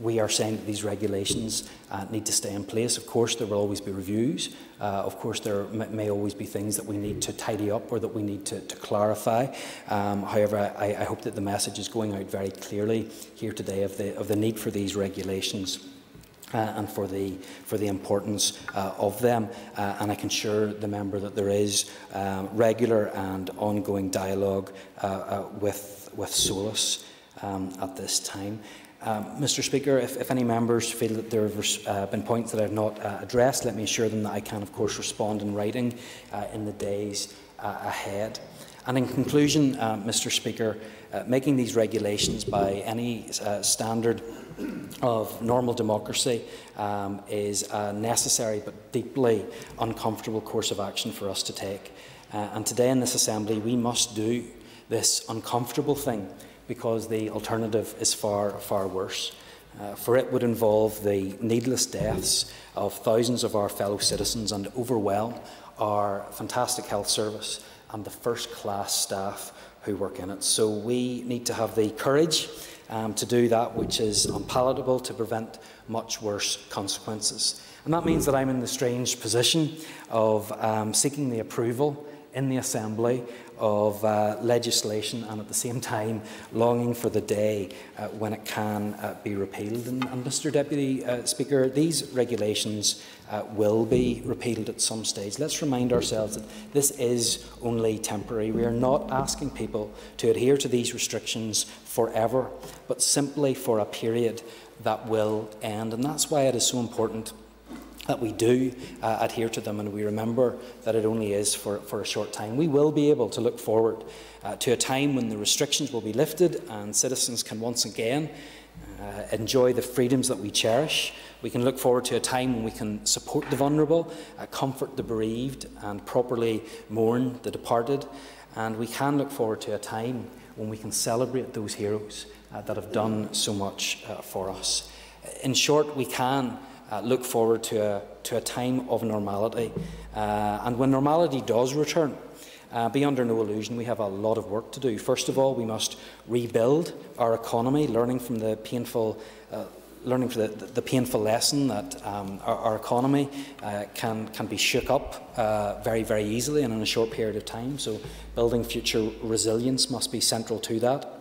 we are saying that these regulations uh, need to stay in place. Of course, there will always be reviews. Uh, of course, there may always be things that we need to tidy up or that we need to, to clarify. Um, however, I, I, hope that the message is going out very clearly here today of the, of the need for these regulations. Uh, and for the for the importance uh, of them, uh, and I can assure the member that there is um, regular and ongoing dialogue uh, uh, with with SOLACE um, at this time. Um, Mr Speaker, if, if, any members feel that there have uh, been points that I have not uh, addressed, let me assure them that I can, of course, respond in writing uh, in the days uh, ahead. And in conclusion, uh, Mr Speaker, uh, making these regulations by any standard of normal democracy um, is a necessary but deeply uncomfortable course of action for us to take. and today in this Assembly, we must do this uncomfortable thing because the alternative is far, far worse. Uh, for it would involve the needless deaths of thousands of our fellow citizens and overwhelm our fantastic health service and the first class staff who work in it. So we need to have the courage um, to do that which is unpalatable to prevent much worse consequences. And that means that I'm in the strange position of um, seeking the approval in the Assembly of uh, legislation and at the same time longing for the day uh, when it can uh, be repealed. And, and Mr Deputy uh, Speaker, these regulations uh, will be repealed at some stage. Let's remind ourselves that this is only temporary. We are not asking people to adhere to these restrictions forever, but simply for a period that will end. And that's why it is so important that we do uh, adhere to them and we remember that it only is for, for a short time. We will be able to look forward uh, to a time when the restrictions will be lifted and citizens can once again uh, enjoy the freedoms that we cherish. We can look forward to a time when we can support the vulnerable, uh, comfort the bereaved, and properly mourn the departed. And we can look forward to a time when we can celebrate those heroes uh, that have done so much uh, for us. In short, we can uh, look forward to a, to a time of normality. Uh, and when normality does return, uh, be under no illusion, we have a lot of work to do. First of all, we must rebuild our economy, learning from the painful uh, learning from the, the, painful lesson that um, our, our, economy uh, can, can be shook up uh, very, very easily and in a short period of time. So, building future resilience must be central to that.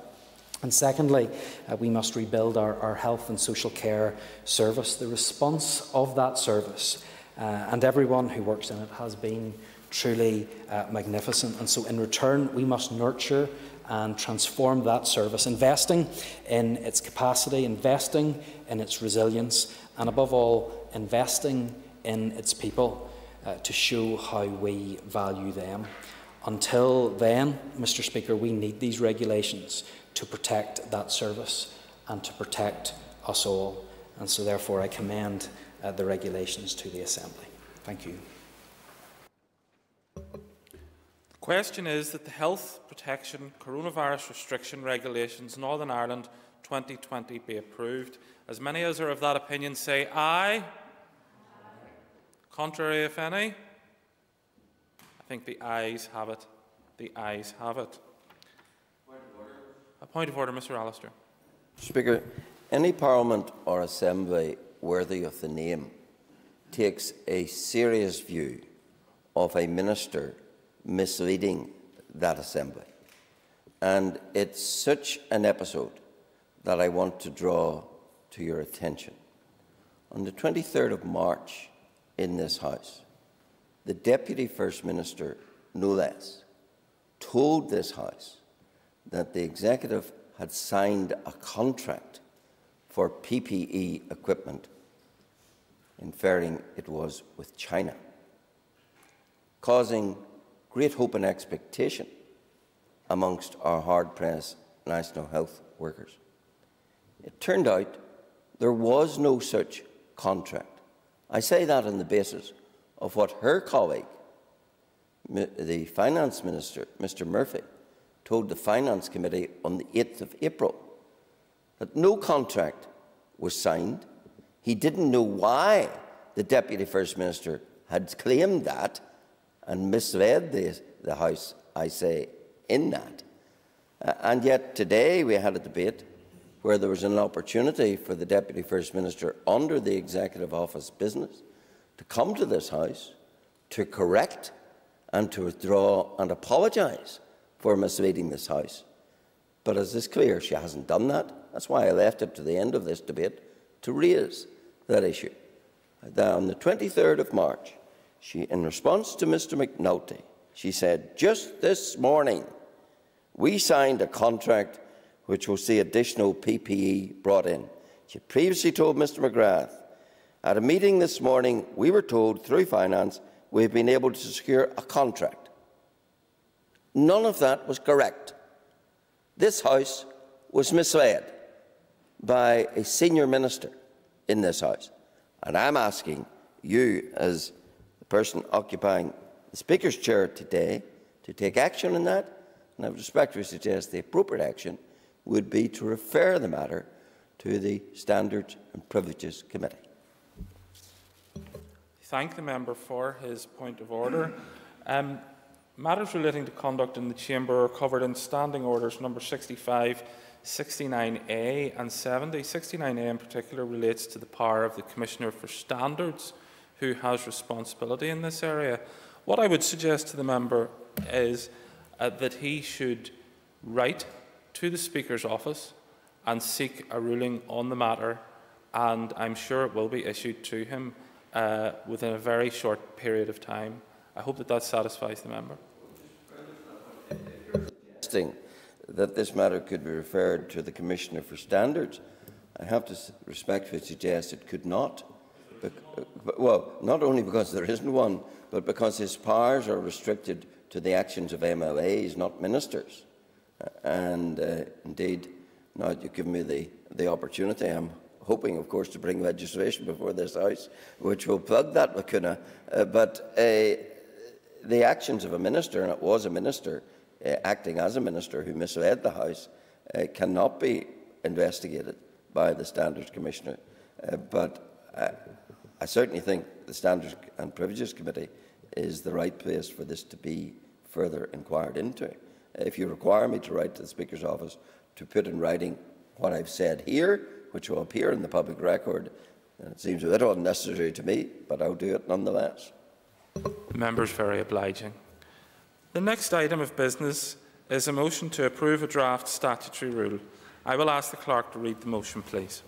And secondly, uh, we must rebuild our, our, health and social care service. The response of that service uh, and everyone who works in it has been truly uh, magnificent. And so, in return, we must nurture and transform that service, investing in its capacity, investing in its resilience, and above all, investing in its people uh, to show how we value them. Until then, Mr. Speaker, we need these regulations to protect that service and to protect us all. And so, therefore, I commend uh, the regulations to the Assembly. Thank you. The question is that the Health Protection Coronavirus Restriction Regulations Northern Ireland 2020 be approved. As many as are of that opinion say aye. aye. Contrary, if any? I think the ayes have it. The ayes have it. A point of order, Mr Allister. Speaker, any Parliament or Assembly worthy of the name takes a serious view of a minister misleading that Assembly. And it's such an episode that I want to draw to your attention. On the 23rd of March in this House, the Deputy First Minister, no less, told this House that the executive had signed a contract for PPE equipment, inferring it was with China, causing great hope and expectation amongst our hard pressed national health workers. It turned out there was no such contract. I say that on the basis of what her colleague, the Finance Minister, Mr Murphy, told the Finance Committee on the 8th of April that no contract was signed. He didn't know why the Deputy First Minister had claimed that and misled the, the House, I say, in that. Uh, and yet today we had a debate where there was an opportunity for the Deputy First Minister under the Executive Office business to come to this House to correct and to withdraw and apologise for misleading this House. But as is clear, she hasn't done that. That's why I left it to the end of this debate to raise that issue. That On the 23rd of March, she, in response to Mr McNulty, she said, just this morning, we signed a contract which will see additional PPE brought in. She previously told Mr McGrath, at a meeting this morning, we were told through finance we've been able to secure a contract. None of that was correct. This House was misled by a senior minister in this House. And I'm asking you, as the person occupying the Speaker's chair today, to take action on that. And I would respectfully suggest the appropriate action would be to refer the matter to the Standards and Privileges Committee. Thank the member for his point of order. Um, Matters relating to conduct in the Chamber are covered in Standing Orders number 65, 69A and 70. 69A in particular relates to the power of the Commissioner for Standards, who has responsibility in this area. What I would suggest to the member is uh, that he should write to the Speaker's office and seek a ruling on the matter, and I'm sure it will be issued to him uh, within a very short period of time. I hope that that satisfies the member. Suggesting that this matter could be referred to the Commissioner for Standards, I have to respectfully suggest it could not. Well, not only because there isn't one, but because his powers are restricted to the actions of MLAs, not ministers. And uh, indeed, now that you've given me the, the opportunity, I'm hoping, of course, to bring legislation before this House which will plug that lacuna. Uh, but uh, the actions of a minister, and it was a minister uh, acting as a minister who misled the House, uh, cannot be investigated by the Standards Commissioner. Uh, but uh, I certainly think the Standards and Privileges Committee is the right place for this to be further inquired into. If you require me to write to the Speaker's office to put in writing what I've said here, which will appear in the public record, it seems a little unnecessary to me, but I'll do it nonetheless. The member is very obliging. The next item of business is a motion to approve a draft statutory rule. I will ask the clerk to read the motion, please.